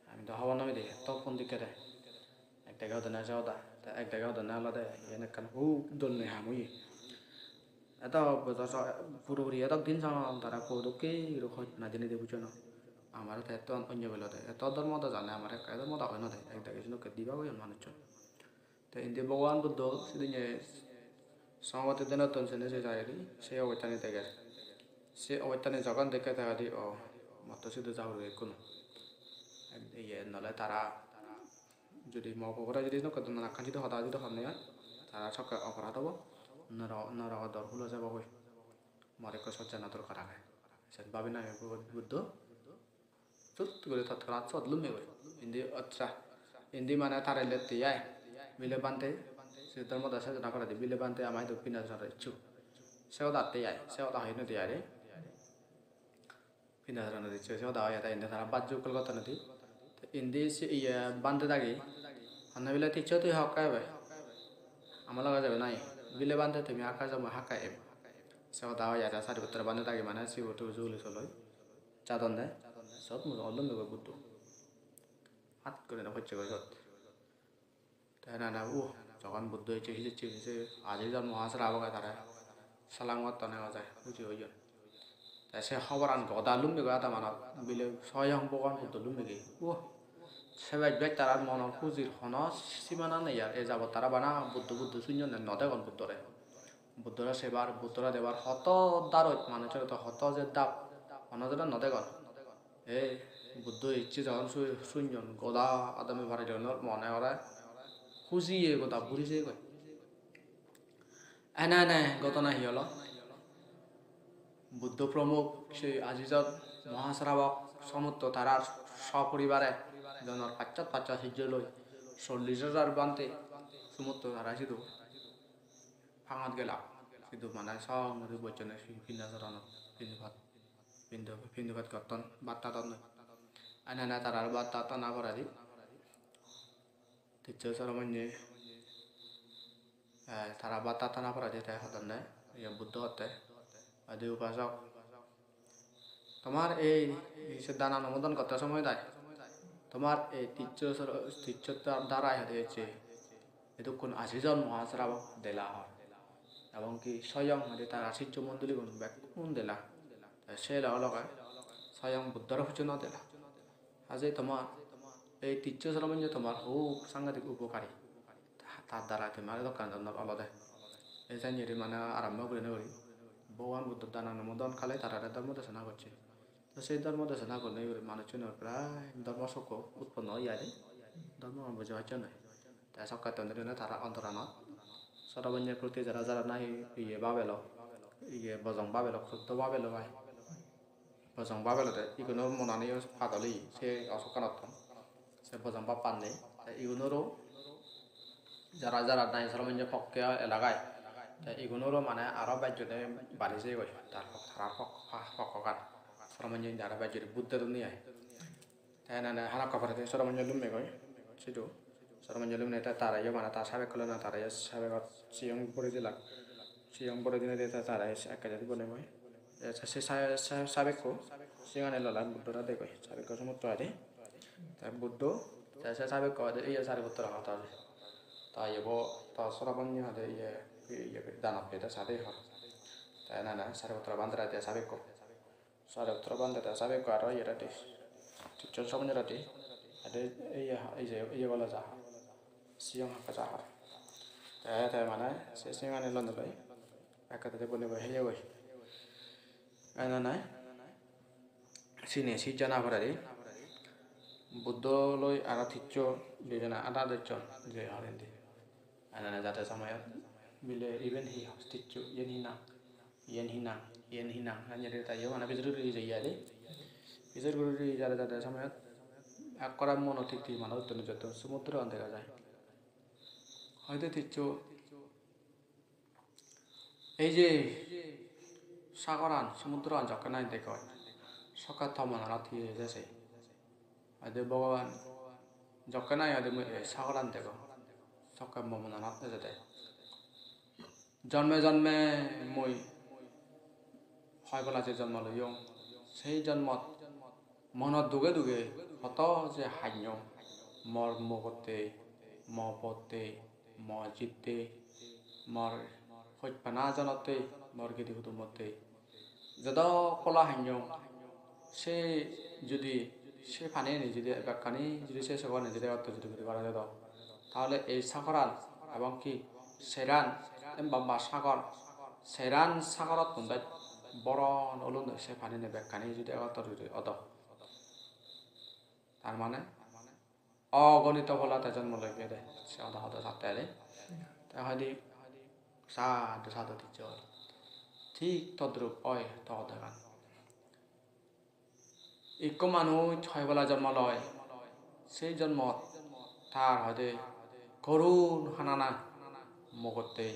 আমি তো হওয়া নয় দেখে তো পন্দি করে এক দাগে হদনে আছে হদা এক দাগে হদনে আলাদা ইয়ে নেকান হু দোল নে হামুই এটা পুরোপুরি এত দিন তারা কোদকে এরকম না জেনে দিয়ে বুঝো না আমার তো এত অন্য বেলা দেয় এত ধর্ম তো জানে আমার এক ধর্ম তো হয় না দেয় এক দেখে শুনে দিবা ওই মানুষ তো ইন্দি ভগবান বুদ্ধ সেদিন সমতে দিন তো সে সে যায় সে অবৈতানি দেখে সে অবৈতানি যখন দেখে দেখা দি ও মতো শুধু যাও রে কোনো ইয়ে নলে তারা যদি মগরা যদি খাঁচিত হতা যদি হনে তারা সকাল অপরাধ হব নর নর দর হলো যাব কই মরে কো সজ্জা না তোর করা হয় সে ভাবি না বুদ্ধ চুত করে তৎক্ষণাৎ চদলু মেগৈ হিন্দি আচ্ছা হিন্দি মানে তারে লেতে আয় বিলে বানতে সে ধর্ম দাসে জানা করে দি বিলে বানতে আমায় তো পিনা জানা ইচ্ছু সেও দাতে আয় সেও দা হইনো দি আরে পিনা জানা দিচ্ছে সেও দা হয় ইন্দে তারা বাজ্য কলকাতা নদী ইন্দি ইয়ে বানতে দাগে হান্না বিলে তিচ্ছ তুই হকায় ভাই। আমার লাগা যাবে নাই। বিলে বানতে তুমি আকা যাব হাকা এম সেও দা হয় সারি পত্র বানতে দাগে মানে শিবটু জুলি চলয় চাদন দেয় সব অলম মেগো বুদ্ধ হাত করে না, হচ্ছে গত তাই না না ও যখন বুদ্ধ হয়েছে হিলেছে হিসে আজই যখন মহাসরা আবগা তারা সালামত তনে যায়, বুঝি ওই জন্য তাই সে খবর আন গদা লুমে গা তার মানত। বিলে ছয়ং বগান বুদ্ধ লুমে গে ও সেবাই বেগ তার মনৰ খুজির হন সীমানা নেই আর এ যাব তারা বানা বুদ্ধ বুদ্ধ শূন্য নদে গন বুদ্ধরে বুদ্ধরা সেবার বুদ্ধরা দেবার হত দারত মানুষের তো হত যে দাপ অনজরা নদে গন এই বুদ্ধ ইচ্ছে যখন শুনজন গদা আদামে ভারি মনে করা খুঁজিয়ে গদা বুড়িছে কয় এনে এনে ঘটনা হি হল বুদ্ধ প্রমুখ সেই আজিজত মহাশ্রাবক সমুদ্র তারার সপরিবারে জনের পাচ্চাত পাচ্চা সিজ্জ লই চল্লিশ হাজার বানতে সমুদ্র তারা শুধু ফাঙাত গেলা শুধু মানে সব বচনে ফিন্দা চরণত ফিন্দু ভাত ফিন্দু ফিন্দু ভাত কর্তন বার্তা তন্ন আনা না তারার বার্তা তনা করা দি তিচ্ছ সরমঞ্জে তারা তনা করা দি তাই হতন নেয় বুদ্ধ হতে। আদি উপাসক। তোমার এই দান অনুমোদন করতে সময় দেয় তোমার এই তিচ্ছতার দ্বারাই হয়েছে। এতক্ষণ আশিজন মহাশ্রাবক দেলা হয়। এবং কি স্বয়ং হতে তার আশির্য মন্ডলী কোন ব্যাকুণ দেলা। সে লগায় স্বয়ং বুদ্ধর সূচনা দেলা। আজি তোমার এই তিচ্ছ সরমঞ্জ তোমার খুব সাংঘাতিক উপকারী। তার দ্বারা তোমার দোকান আলাদা এই জানিয়ে মানে আরম্ভ করে নেই ভগবান বুদ্ধ দান অনুমোদন খালে তারা ধর্ম দেশনা করছে সেই ধর্ম দেশনা করলে মানুষজনের প্রায় ধর্ম শোক উৎপন্ন ইয়ারে। ধর্ম বোঝা হচ্ছে নয় তাই সকাল তন্দ্রে তারা অন্তরানত সরবঞ্জের প্রতি যারা যারা নাই ইয়ে বাবেল ইয়ে বজং বাবেল ক্ষুদ্র বাবেল ভাই। বজং বাবেলতে ইগুনো মনানি ফাদলি, সে অসকানত সে বজং বা পাননি। ইগুনোরও যারা যারা নাই সরবঞ্জের পক্ষে এলাকায় ইগুনোরও মানে আরও বাজ্যতে বাড়িছে গই তার তারা পক্ষকার। সরবঞ্জের soromanya jara baju di buddha dunia ya. Tena na hana kafar te soromanya lume koi sido soromanya lume te tara yo mana tasa be kolona tara yo sabe kot siyong buri di lak siyong buri di nede te tara yo sa kaja di bune moi ya sa si sa sa sabe ko siyong ane lalan buddha rade koi sabe ko sumut tuade te buddha ya sa sabe ko ade iya sari buddha rade tara ta yo iya, bo ta soromanya ade iya. Iya dana peda sade ho ta na na sari buddha saada trobandata sabe karo yera te chuchon sabne rate ade iya iya iya wala jaha siang haka jaha taya taya mana se singa ne londo loi akata te bone bai heya wai ana na sine si jana parare বুদ্ধলৈ Ara থিচ্য বিজনা আদা দচ্য জয় হৰেন্দি আনা যাতে সময়ত বিলে even হি হস্তিচ্য yen হি না yen হি না yen hina anyere ta yo ana bizur ri jai yale bizur guru ri jara jara samay akkara mono tikti mana utun joto sumudra andega jay হয়তো তিচ্ছ এই যে সাগরান সমুদ্রান যখন দেখো সকাল থমন রাতি যাচ্ছে আদে ভগবান যখন আদে সাগরান দেখো সকাল মমন রাতে যেতে জন্মে জন্মে মই ছয়গলা যে জন্ম লৈ সেই জন্মত মনত দুগে দুগে হত যে হাঁহ্য মোৰ মগতে ম পতে ম জিতে মোৰ সত্যা নাজানতে মোৰ গীতি কুটুমতে যদ কলা হান্য সেই যদি সেই ফানে নিজে কানি যদি সে চকা নিজে অৰ্থ যদি গুটি কৰা যেত তাহলে এই সাগৰাল এবং কি সেৰান বা সাগৰ সেৰান সাগৰত বরণ ওলন্দ সে পানি নেবে, কানি যদি অতরি অদ। তার মানে অগণিত বলাতে জন্ম লগে দে সে অধা হতে সাথে রে তাহলে সাধু সাধু জল ঠিক তদ্রুপ অয় তদান ইক মানুষ ছয়বেলা জন্ম লয়। সেই জন্ম তার হতে করুণ হানানা মগতে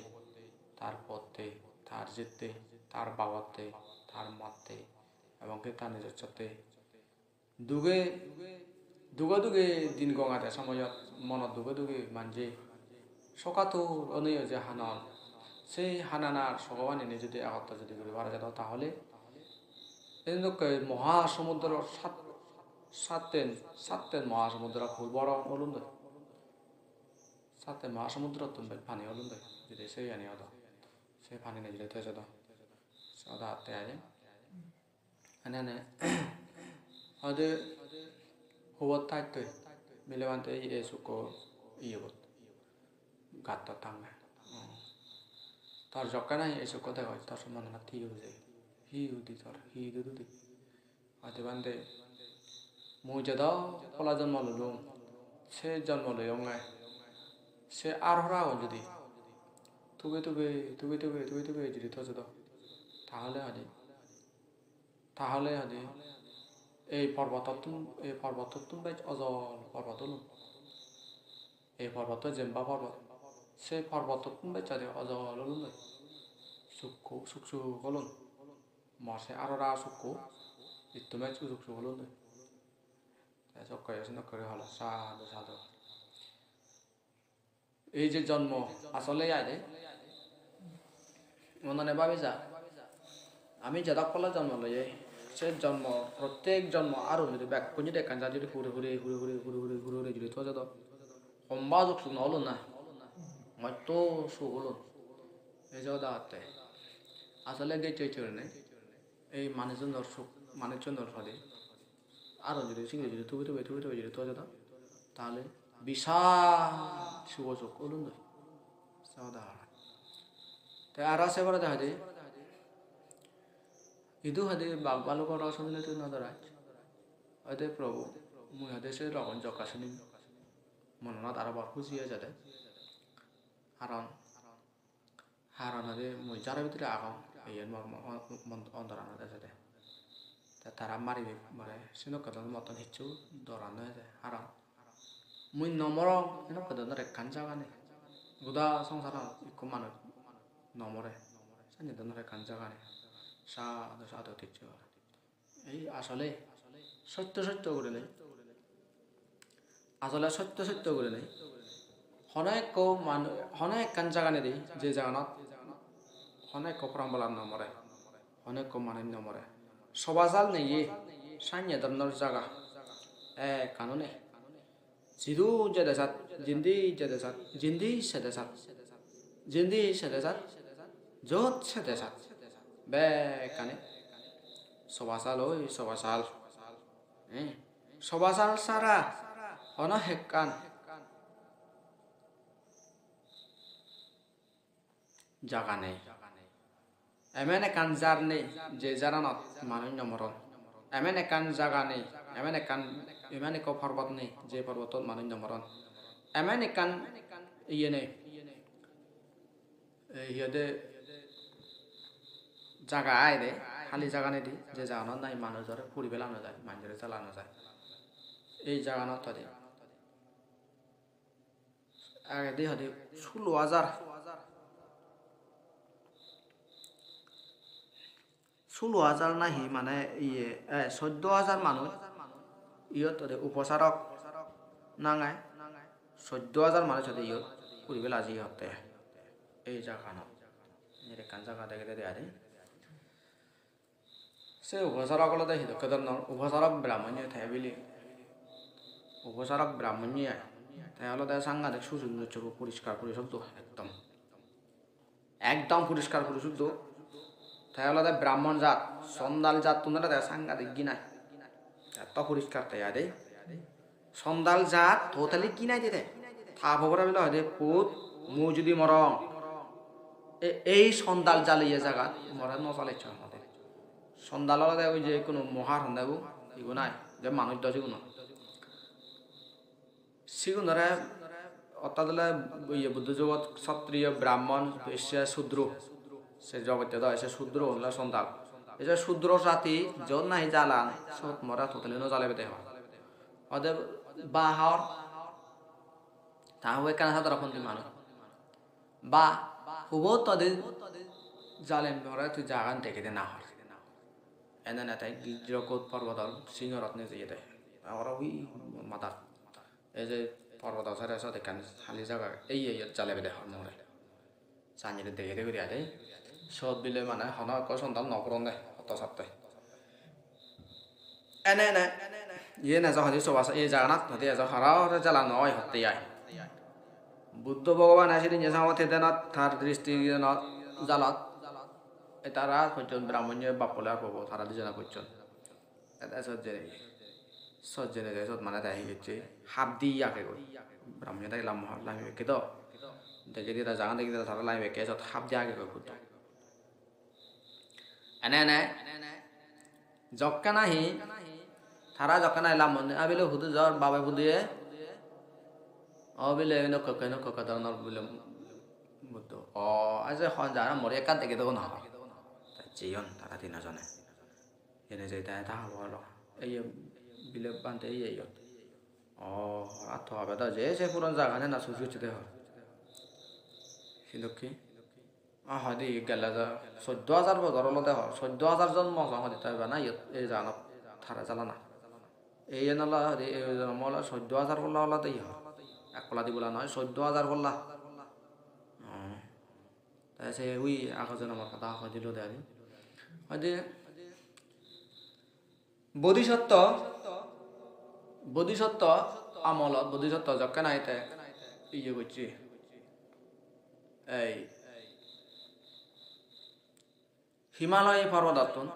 তার পথে তার জিততে তার বাবাতে, তার মতে এবং তার নিজস্বতে দুগে দুগে দুগে দিন গঙাতে সময়ত মনত দুগে দুগে মানজে। সকাতো অনয় যে হানন সেই হানানার ভগবানে যদি আগত যদি মারা যেত তাহলে এনেকৈ মহাসমুদ্ৰৰ সাত সাতটেন সাতটেন মহাসমুদ্ৰ ফুল বড় হলুন সাতটেন মহাসমুদ্ৰত তুমি পানী হলুন যদি সেই আনি হদ সেই পানী নেজিলে তেজ സാധാർത്ഥയാലും അങ്ങനെ അത് ഹുവത്തായിട്ട് മിലവാന്ത യേസുക്കോ ഇയവത്ത് গাত্তাতাঙ্গা তার জকা নাই এসব কথা হয় তার সম্বন্ধে না তিও যে হি উদি তার হি দুদি হয়তো বান্ধে মুই যে দাও পলা জন্ম লুলুম সে জন্ম লইয়ঙ্গায় সে আর হরা হল যদি তুবে তুবে তুবে তুবে তুবে তুবে যদি তো যে দাও তাহলে হলে তাহলে হলে এই পর্বতত্তুন এই পর্বতত্তুন বাইক অজল পর্বতন এই পর্বত জেম্বা পর্বত, সেই পর্বতত্তুন বাইক চাঁদে অজল হলুন সুক্ষ সুক্ষু হলুন। মশে আরোরা সুক্ষু ইত্যুমে সুক্ষু হলুন। চক্করে নকরে হল, সাধু সাধু। এই যে জন্ম আসলে আয় মনে ভাবে যা আমি যেটা ফলে জন্ম লই সে জন্ম, প্রত্যেক জন্ম আরও যদি ব্যাক কুঞ্জি দেখান যা যদি হুড়ে হুড়ে হুড়ে হুড়ে হুড়ে হুড়ে হুড়ে হুড়ে যদি দাও সম্বা যোগ সুখ নহলো না। হয়তো সুখ হলো। এই যে দাঁতে আসলে গে চৈ চৈ নেই এই মানুষজনের সুখ মানুষজনের ফলে। আরও যদি সিঙ্গে যদি থুবে থুবে থুবে থুবে যদি দাও তাহলে বিশাল শুভ সুখ হলো না সদা তাই আর বলে দেখা যায় හිදු හදේ බක්බල කොනව සඳලතු නොදරච්. අදේ ප්‍රබු මු හදේශේ රගන් ජොකසනින් මොනනත් අර බක්කු සිය ජට හරන් හරන් හදේ මු ජර විතර ආගම් එයන් මම අන්තරන දැසට තරම් মারি মানে সিনো কদন মতন হিচু দরানো হারাম মুই নম্বর এনে কদন রে কান জাগানে গোদা সংসার ইকো মানুষ নম্বরে সানি দন রে কান জাগানে সাধু সাধু ঐতিহ্য এই আসলে সত্য সত্য করে নেই। আসলে সত্য সত্য করে নেই। অনেক মানুষ অনেক কান জায়গা নেই যে জায়গানত অনেক প্রাম্বলার নমরে অনেক মানুষ নমরে সবাজাল নেই সাইনে ধরনের জায়গা এ কানুনে। জিদু যেতে সাত জিন্দি যেতে সাত জিন্দি সেতে সাত জিন্দি সেতে সাত যত সেতে সাত বে, কানে। সবাসাল ওই সবাসাল সবাসাল সারা, অন হেকান জাগা নেই। এমন একান যার নেই, যে জারানত মানুষ নমরণ এমন একান জাগা নেই, এমন একান এমন এক পর্বত নেই, যে পর্বতত মানুষ নমরণ এমন একান ইয়ে নেই। ইয়ে জাগা আয় দে, খালি জাগা নেই যে জাগানত নাই মানুষের ফুরি পেলানো যায় মানুষের চালানো যায়। এই জাগানত হতে আগে দিয়ে হতে ষোলো হাজার ষোলো হাজার নাহি মানে ইয়ে চৈধ্য হাজার মানুষ ইয়ত উপচারক নাঙায়। চৈধ্য হাজার মানুষ হতে ইয়ত ফুৰিবলৈ আজি ইহঁতে এই জাগানত। এখান জাগা দেখে দেয় আরে সে উপচারকলতে হিদকেদর উপচারক ব্রাহ্মণ্য থাকে বুলি উপচারক ব্রাহ্মণ্য তাহলে তাই সাংঘাতিক সুসুন্দর চোখ পরিষ্কার পরিশুদ্ধ একদম একদম পরিষ্কার পরিশুদ্ধ তাহলে তাই ব্রাহ্মণ জাত সন্দাল জাত তোমরা তাই সাংঘাতিক গিনাই এত পরিষ্কার তাই আদে সন্দাল জাত তোতালি কিনাই দিতে থা ভবরা বিলা হয় পুত মু যদি মরং এই সন্দাল জালিয়ে জায়গা মরে নচালাইছ আমাদের সন্দালত ওই যে কোনো মহার সন্দাবো এগো নাই, যে মানুষ দশ কোনো সিগুণরে অর্থাৎ ইয়ে বুদ্ধ জগৎ ক্ষত্রিয় ব্রাহ্মণ বেশ্য শূদ্র, সে জগতে দয় সে শূদ্র, হল সন্তান এই যে শূদ্র জাতি, যত নাই জ্বালান সত মরা থতলে নো জ্বালাবে দেহ। অদেব বাহর তাহলে কেন সাধারণ মানুষ। বা হুব তদের জালেন মরা তুই জাগান দে না হর এনে না তাই জগৎ পর্বতল সিংহরত্নে যেয়ে দেয় আর ওই মাতার এই যে পর্বত আছে রেসা দেখান খালি জায়গা এই এই চালে বেলে হর মরে চাঞ্জিলে দেখে দেখে দিয়া দেয় সদ বিলে মানে হন সন্তান নকরণ দে অত সাপ্তাহে এনে এনে ইয়ে না যখন সব আছে এই জায়গা না হতে এজ হারাও জ্বালা নয় হতে আয় বুদ্ধ ভগবান আসিলেন যে সামথে দেন তার দৃষ্টি জালত তারা করছেন ব্রাহ্মণ্য বাপলে আর পাবো তারা দুজনা করছেন সজ্জনে। সজ্জনে যায় সৎ মানে তাই হচ্ছে, হাত দিয়ে আগে কই ব্রাহ্মণ্য তাই লাম লামি বেকে তো দেখে দিয়ে জাগা দেখে তারা লামি বেকে, সৎ হাত দিয়ে আগে কই বুদ্ধ এনে এনে। জক্কা নাহি তারা জক্কা নাই লাম আবিলে হুদু জ্বর বাবা বুদিয়ে অবিলে নককে নককে ধরনের বলে বুদ্ধ। অ, আজ যারা মরে একান থেকে দেবো না tina jone yene je ta ta ho lo এই বিলে বানতে এই এই ও আতো হবে দা যে সে পুরন জায়গা না সুসু চুতে হয় কিন্তু কি আ হদি গেলা যা চোদ্দ হাজার বছর হলো দেহ চোদ্দ হাজার জন মজা হদি তাই না এই জানা থারা জ্বালা না এই নলা হদি এই জন্ম হলো চোদ্দ হাজার বললা হলো দেই হয় এক কলা দিবলা নয় চোদ্দ হাজার বললা তাই সে উই আকাশ আমার কথা আকাশ দিল হয়তো বোধিসত্ত্ব বোধিসত্ত্ব আমলত বোধিসত্ত্ব যকে নাইতে ইয়ে করছি এই হিমালয় পর্বতাত্তন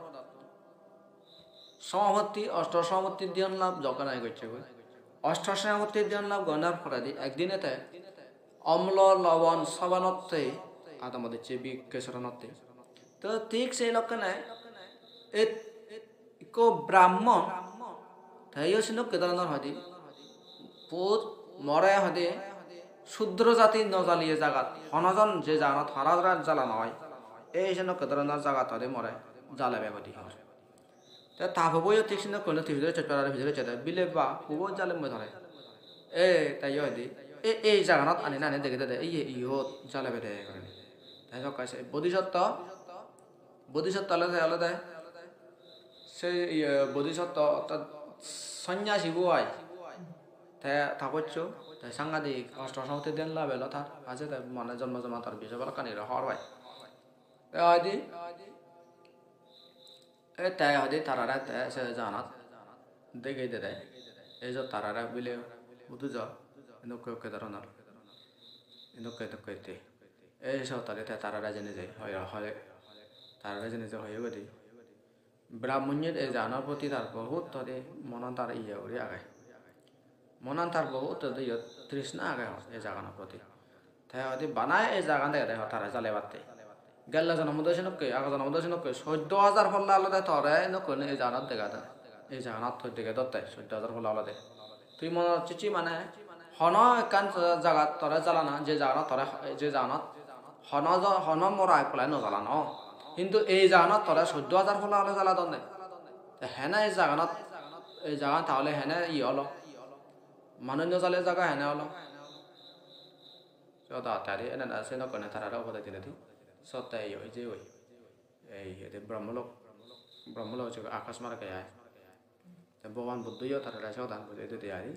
সমাপত্তি অষ্ট সমাপত্তির দিয়ন লাভ যকে নাই করছে অষ্ট সমাপত্তির দিয়ন লাভ গণার ফরাদি একদিনেতে অম্ল লবণ সবানত্তে আদামদের চেবি কেশরনত্তে তো ঠিক সেই লক্ষণে এক ব্রাহ্মণ তাই সিনো কেদারনাথ হদি পুত মরে হদে শুদ্র জাতি নজালিয়ে জাগাত হনজন যে জাগাত হারা জ্বালানো হয় এই যেন কেদারনাথ জাগাত হলে মরে জ্বালা ব্যাগতি হয় তা তাহবই ঠিক সিনা কোনো ভিতরে চেপার ভিতরে চেতা বিলে বা হুবো জালে মই ধরে এ তাই হয়দি এই এই জাগানত আনি নানি দেখে দে এই ইহত জ্বালা বেদে করে তাই কাছে বোধিসত্ত্ব বোধিসত্ত্ব আলাদা আলাদা সেই বোধিসত্ত্ব অর্থাৎ সন্ন্যাসী বুয়াই। তাই তাই সাংঘাতিক অষ্ট সংহতি দেন লাভ এলো আছে তাই মনে জন্ম জমা বিষয় বলা কানি হওয়ার হয়দি এ তাই হয়দি তারারা সে জানাত। দেখে দে দেয়। এই যে তারারা বিলে বুধু যা নৌকে ওকে ধরনের নৌকে নৌকে এই সব তাদের তারারা জেনে যায়। হয় হয় তারারা জেনে যায় হয়ে গেছে ব্রাহ্মণের এই জানার প্রতি তার বহুত তাদের মনন তার ইয়ে করে আগায়। মনন তার বহুত ইয়ে তৃষ্ণা আগায় এই জাগানোর প্রতি তাই হয়তো বানায় এই জাগান দেখে দেখো তারা চালে বাড়তে গেল্লা জনমদর্শী নকে আগা জনমদর্শী নকে চৈধ্য হাজার ফল্লা আলাদা তরে নকে এই জাগানত দেখা দেয় এই জাগানত থৈ দেখে দত্তাই চৈধ্য হাজার ফল্লা আলাদা তুই মনে চিচি মানে হন একান জাগাত তরে জ্বালানা যে জাগানত তরে যে জাগানত হন হন মরা পেলাই নজ্বালানো কিন্তু এই জাগানত তরে চৈধ্য হাজার ফল্লা হলে জ্বালা দনে হেনে এই জাগানত এই জাগান তাহলে হেনে ই হলো। মানুহ নজালে জাগা হেনে হলো। তারি এনে আছে নকনে তারা উপদে দিলে দি। সত্য এই ওই যে ওই এই ব্রহ্মলোক ব্রহ্মলোক হচ্ছে আকাশ মারা গায় ভগবান বুদ্ধইও তারা সদান বুঝে দিতে আরি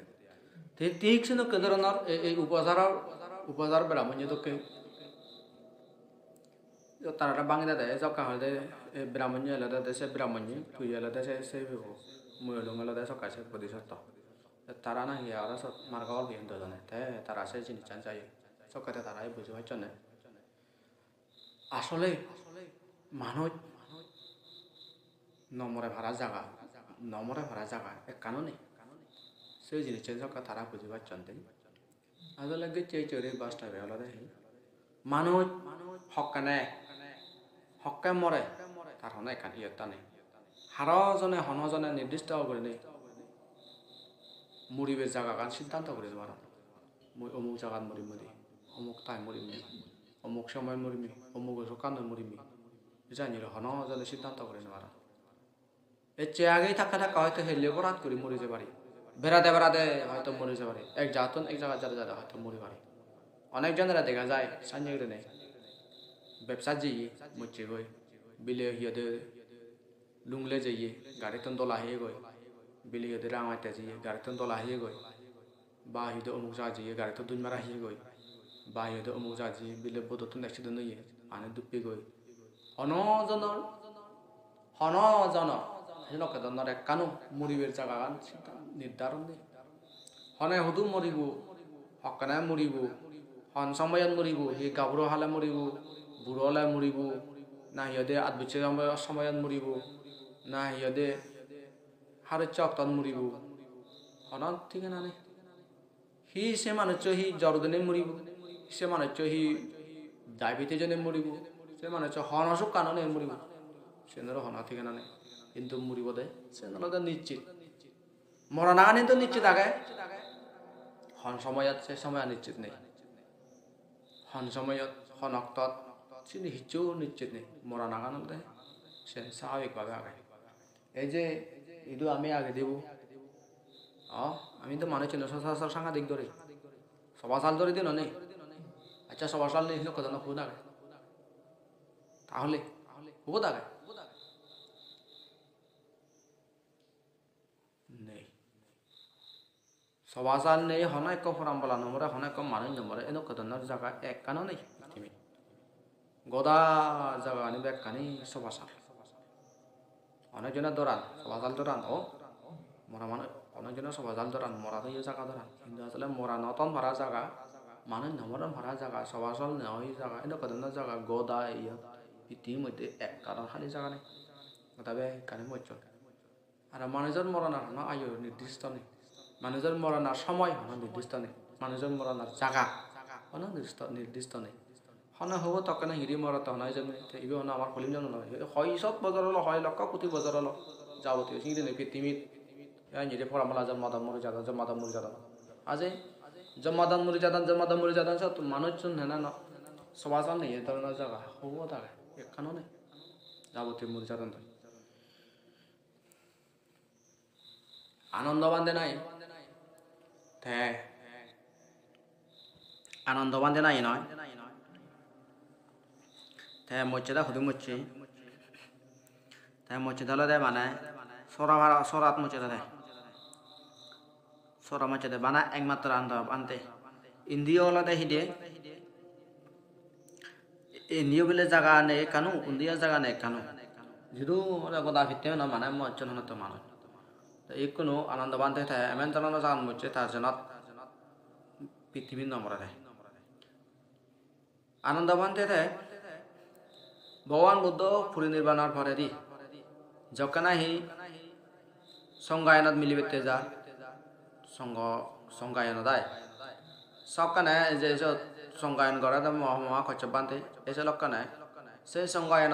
ঠিক ঠিক সিনো কেদারনাথ এই উপচাৰৰ উপচাৰ ব্ৰাহ্মণ্য তোকে তারা বাংলা দেয় জকা হলে ব্রাহ্মণ্য আলাদা দেশে ব্রাহ্মণ্য তুই আলাদা সে সে ময়লুং আলাদা সকা সে প্রতিশত তারা না হিয়া ওরা সব মার্গাওয়াল বিহীন দুজনে তে তারা সে জিনিস চান চাই সকাতে তারাই বুঝে পারছ না আসলে মানুষ নমরে ভাড়া জায়গা নমরে ভাড়া জায়গা এক কারণে সেই জিনিসের সকা তারা বুঝে পারছেন আসলে গেছে চোরে বাসটা বেলা দেখি মানুষ হকানে হকে মরে তার হনে এখান ইয়তা নেই হারজনে হনজনে নির্দিষ্ট করে নেই মরিবের জায়গা গান সিদ্ধান্ত করে দেবার মই অমুক জায়গাত মরিম মরি অমুক টাইম মরিম অমুক সময় মরিমি অমুক কান্দ মরিমি জানি হনজনে সিদ্ধান্ত করে নেবার এর চেয়ে আগেই থাকা থাকা হয়তো হে লেবরাত করে মরে যে পারি বেড়াতে বেড়াতে হয়তো মরে যে পারে এক জাতন, এক জায়গা যারা যারা হয়তো মরে পারে অনেকজনেরা দেখা যায় সাঞ্জে নেই ব্যবসা যাইয়ে মুচ্ছে গই বিলে হিয়দে লুংলে যাইয়ে গাড়িতন দলা হয়ে গই বিলে হিয়দে রাঙাইতে যাইয়ে গাড়িতন দলা হয়ে গই বা হিয়দে অমুক যা যাইয়ে গাড়িতন দুই মারা হয়ে গই বা হিয়দে অমুক যা যাইয়ে বিলে বদতন একশিদিন নইয়ে আনে দুপি গই হনজনৰ সেনকে ধৰণৰ এক কানো মৰিবেৰ জাগা নিৰ্ধাৰণ দেই হনে সুদু মৰিব হকানে মৰিব হন সময়ত মৰিব সি গাভৰু হালে মৰিব বুঢ়ো হলে মৰিব না সিহঁতে আঠবিছে সময়ত মৰিব না সিহঁতে সাড়ে চকটাত মৰিব হনত ঠিক নাই সি সে মানুষ সি জ্বরজনে মরিব সে মানুষ সি ডায়াবেটিজনে মরিব সে মানুষ হন অসুখ কারণে মরিব সে ধরো হনা ঠিক নাই কিন্তু মরিব দে সে নলদে নিশ্চিত মরা নাগানি নিশ্চিত আগে হন সময়ত সে সময় নিশ্চিত নেই হন সময়ত হন অক্তত চিনি হিচেও নিশ্চিত নেই মরা নাগানতে সে স্বাভাবিকভাবে আগে এই যে ইদু আমি আগে দেব অ আমি তো মানে চিনি সচরাচর সাংঘাতিক ধরে সবা সাল ধরে দিন নেই আচ্ছা সবা সাল নেই কথা না খুব আগে তাহলে খুব আগে নেই সবা সাল নেই হনাই কম ফরাম বলা নম্বরে হনাই কম মানুষ নম্বরে এনে কতনের জায়গা এক কানো নেই গদা জায়গা আনিবে কানি সবা সাল। অনেকজনের দৌড়ান সবা সাল দৌড়ান ও। মরা মানে অনেকজনের সবা সাল দৌড়ান মরা ইয়ে জায়গা দৌড়ান কিন্তু আসলে মরা নতন ভরা জায়গা মানুষ নম্বরে ভরা জায়গা সবা সাল নেই জায়গা এনে কতনের জায়গা গদা ইয়ে পৃথিবীর মধ্যে এক কারণ খালি জায়গা নেই। তবে কানে মরছ আর মানুষের মরণার হন আয়ু নির্দিষ্ট নেই। মানুষের মরণার সময় হন নির্দিষ্ট নেই। মানুষের মরণার জায়গা হন নির্দিষ্ট নেই। হনে হ'ব, তকে হিৰি মৰত নহয় জানো। ইবি হন আমাৰ কলিম জানো নহয়। হয়, চব বজাৰ হয় লক্ষ কোটি বজাৰ হলো যাৱতীয় সিংহ নেই পৃথিৱীত নিৰে ফৰামলা যে মাদাম মৰি যাদা যে মাদাম মৰি যাদা আজি জমাদান মুড়ি জাদান জমাদান মুড়ি জাদান সব মানুষজন হেনা ন। সবাসাল নেই এ ধরনের জায়গা হব থাকে এখানেও নেই যাবতীয় মুড়ি জাদান আনন্দ বান্ধে নাই? থে আনন্দ বান্ধে নাই নয় থে মচ্ছে দা হুদু মচ্ছে থে মচ্ছে দলে দে মানে সরা ভাড়া সরাত মচ্ছে দে সরা মচ্ছে দে বানা একমাত্র আনন্দ বান্ধে ইন্দিও হলো দে হিদে ইন্দিও বলে জায়গা নেই কানু ইন্দিয়া জায়গা নেই কানু যিটো গদা ভিত্তি না মানে মচ্ছে না তো মানুষ ইকোনো আনন্দ বান্ধে থাকে এমন ধৰণৰ জান মুচ্ছে তাৰ জনত পৃথিৱীৰ নম্বৰ থাকে আনন্দ বান্ধে থাকে ভগৱান বুদ্ধ ফুৰি নিৰ্বাণৰ পৰে দি যকেনা সি সংগায়নত মিলি বেতে যা সংগ সংগায়ন দায় সবকানে যে সংগায়ন করে মহা মহা খরচ বান্ধে এসে লক্ষণে সেই সংগায়ন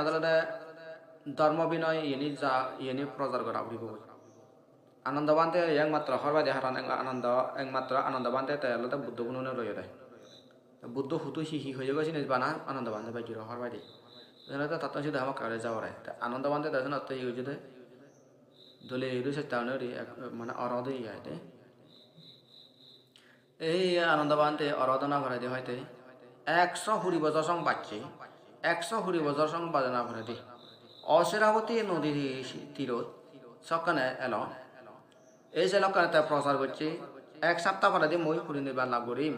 ধর্ম বিনয় ইনি যা ইনি প্রচার করা উঠিব আনন্দ বান্ধে একমাত্র হরবাদী হারান আনন্দ একমাত্র আনন্দ বান্ধে তাহলে বুদ্ধ কোনো রয়ে দেয় বুদ্ধ হুতু হি হি হয়ে গেছে বাই জিরো হরবাদী যেন তাত শুধু আমার কারে যাওয়ার আনন্দ বান্ধে দেখেন অত ইয়ে যদি দলে ইরু সে তাহলে মানে অরদ ইয়াইতে এই আনন্দ বান্ধে অরদনা ভরে দিয়ে হয়তো একশো হুড়ি বছর সং পাচ্ছি একশো হুড়ি বছর সং বাজনা ভরে দি। অশেরাবতী নদীর তীরত সকানে এলো এই যে লোকটা প্রচার করছে এক সপ্তাহ পরে দিয়ে মই ফুরি নিবার লাভ করিম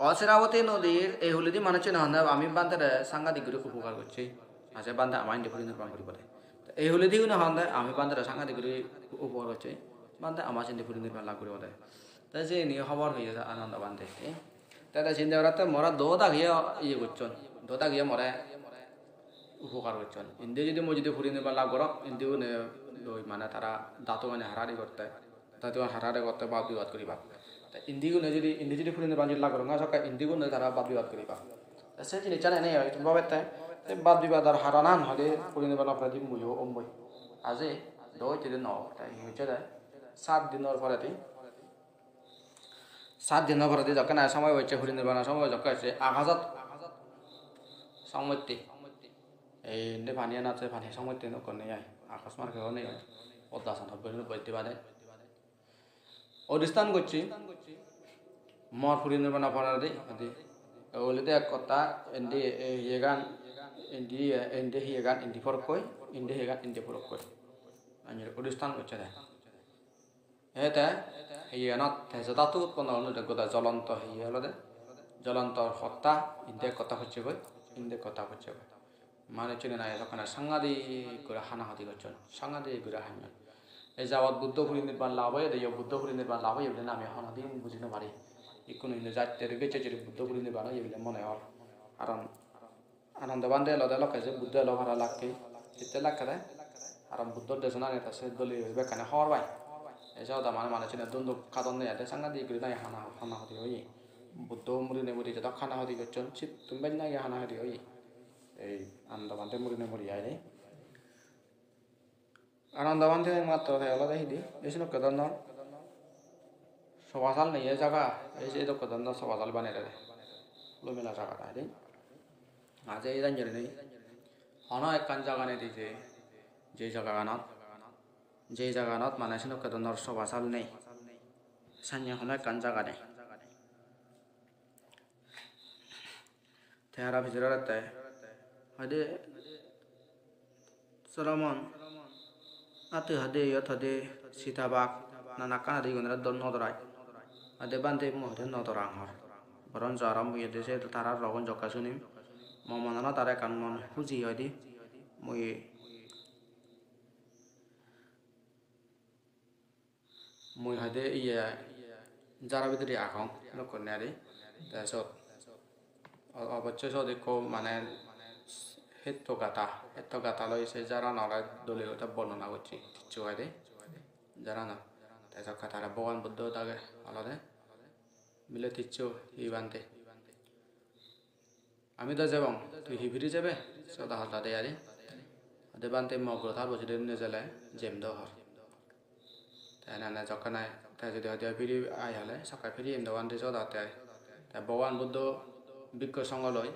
অশেরাবতী নদীর এই হলিদি মানুষের না আমি বান্ধে সাংঘাতিক করে উপকার করছি আছে বান্ধে আমার ফুরি নির্মাণ করি বলে এই হলিদিও না হন আমি বান্ধে সাংঘাতিক করে উপকার করছি বান্ধে আমার চিন্তা ফুরি নির্মাণ লাভ করি বলে তাই যে নিয়ে খবর হয়ে যায় আনন্দ বান্ধে তাই তাই চিন্তা করাতে মরা দোদা গিয়ে ইয়ে করছেন দোদা গিয়ে মরে উপকার করছেন ইন্দি যদি মই যদি ফুরি নিবার লাভ করক ইন্দিও মানে তারা দাঁতো মানে হারাহারি করতে তাতে হারাহারি করতে বাদ বিবাদ করিবা ইন্দিগো নে যদি ইন্দি যদি ফুরি নির্বাণ লাভ করো সকাল ইন্দিগো নে তারা বাদ বিবাদ করিবা সে জিনিস জানে নেই ভাবে তাই বাদ বিবাদ আর হারানান হলে ফুরি নির্বাণ অপরাধী মুইও অম্বই। আজি দই যদি ন, তাই হচ্ছে দেয় সাত দিনের পরে সাত দিনের পরে যখন সময় হচ্ছে ফুরি নির্বাণ সময় যখন হচ্ছে আঘাজত। সময় এই পানী নাচে পানী সময় নকনে আয় আকাশ মার্কে নেই পদ্মা সান বলতে পারে অধিষ্ঠান করছি মর ফুরি নির্মাণ পড়ার দি আদি ওলে এক কথা এন্ডি ইয়েগান এন্ডি এন্ডি হিয়েগান এন্ডি ফরক কই এন্ডি হিয়েগান এন্ডি ফরক কই আঞ্জের অধিষ্ঠান করছে দে এতে হিয়েগানত তেজে তাতু উৎপন্ন হলো গোদা জ্বলন্ত হিয়ে হলো জ্বলন্ত সত্তা ইন্দে কথা হচ্ছে কই ইন্দে কথা হচ্ছে কই মানে চলে না তখন সাংঘাতিক করে হানাহাতি করছেন সাংঘাতিক করে হানছেন এই যাওয়াত বুদ্ধ পুরী নির্বাণ লাভ হয়ে এই বুদ্ধ পুরী নির্বাণ লাভ হয়ে বলে আমি হনাদিন বুঝিতে পারি ইকুন ইন্দে যাতে গেছে যে বুদ্ধ পুরী নির্বাণ হয়ে বলে, মনে হল কারণ আনন্দ বান্ধে লদে লকে যে বুদ্ধ এলো ভাড়া লাগকে যেতে লাগকে দেয় কারণ বুদ্ধর দেশনা নেতা সে দলি হইবে কেন হওয়ার ভাই। এসব দা মানে চিনে দুন্দু কাদন নেই এতে সাংঘাতিক করে নাই হানা হানাহাতি হই। বুদ্ধ মুড়ি নেমুড়ি যেটা খানাহাতি করছেন চিত তুমি নাই হানাহাতি হই। এই আনন্দবান্ধে মুড়িনে মুড়ি আয় রে আনন্দবান্ধে মাত্র হলো দেখি দি। এসে কদন সবাসাল নেই এ জায়গা। যে তো কদন সবাসাল বানিয়ে রে লুমিলা জায়গা তাই রে আজ এই দান নেই। হন একখান জায়গা নেই দিছে। যে জায়গানত যে জায়গানত মানে সে কদনের সবাসাল নেই। সানিয়া হন একখান জায়গা নেই। তেহারা ভিতরে hade Solomon ate hade yot hade sitabak nanakan hade gunra don nodorai ade bante mo hade nodorang hor boron jaram mu yede se tarar rogon jokka sunim momonana tare kan mon huji hadi moi moi hade iya যারা ভিতরে আখন নকন্যারে তাৰপিছত অৱশ্যে দেখো মানে হেত্তো গাথা হেত্তো গাথা লই সে যারা নরা দলীয় বর্ণনা করছি হয় রে যারা না তাই সব তারা ভগবান বুদ্ধ তাকে আলাদা। মিলে তিচ্ছু ই বানতে। আমি তো যাব, তুই হিভিরি যাবে? সদা হতা দে আরে। দে বানতে মগ্র থার বসে নিয়ে জেলে জেম দো হর। তাই না না যখন তাই যদি হয়তো ফিরি আই হলে, সকাল ফিরি ইন দোকান দিয়ে চোদা তাই ভগবান বুদ্ধ বিজ্ঞ সঙ্গ লয়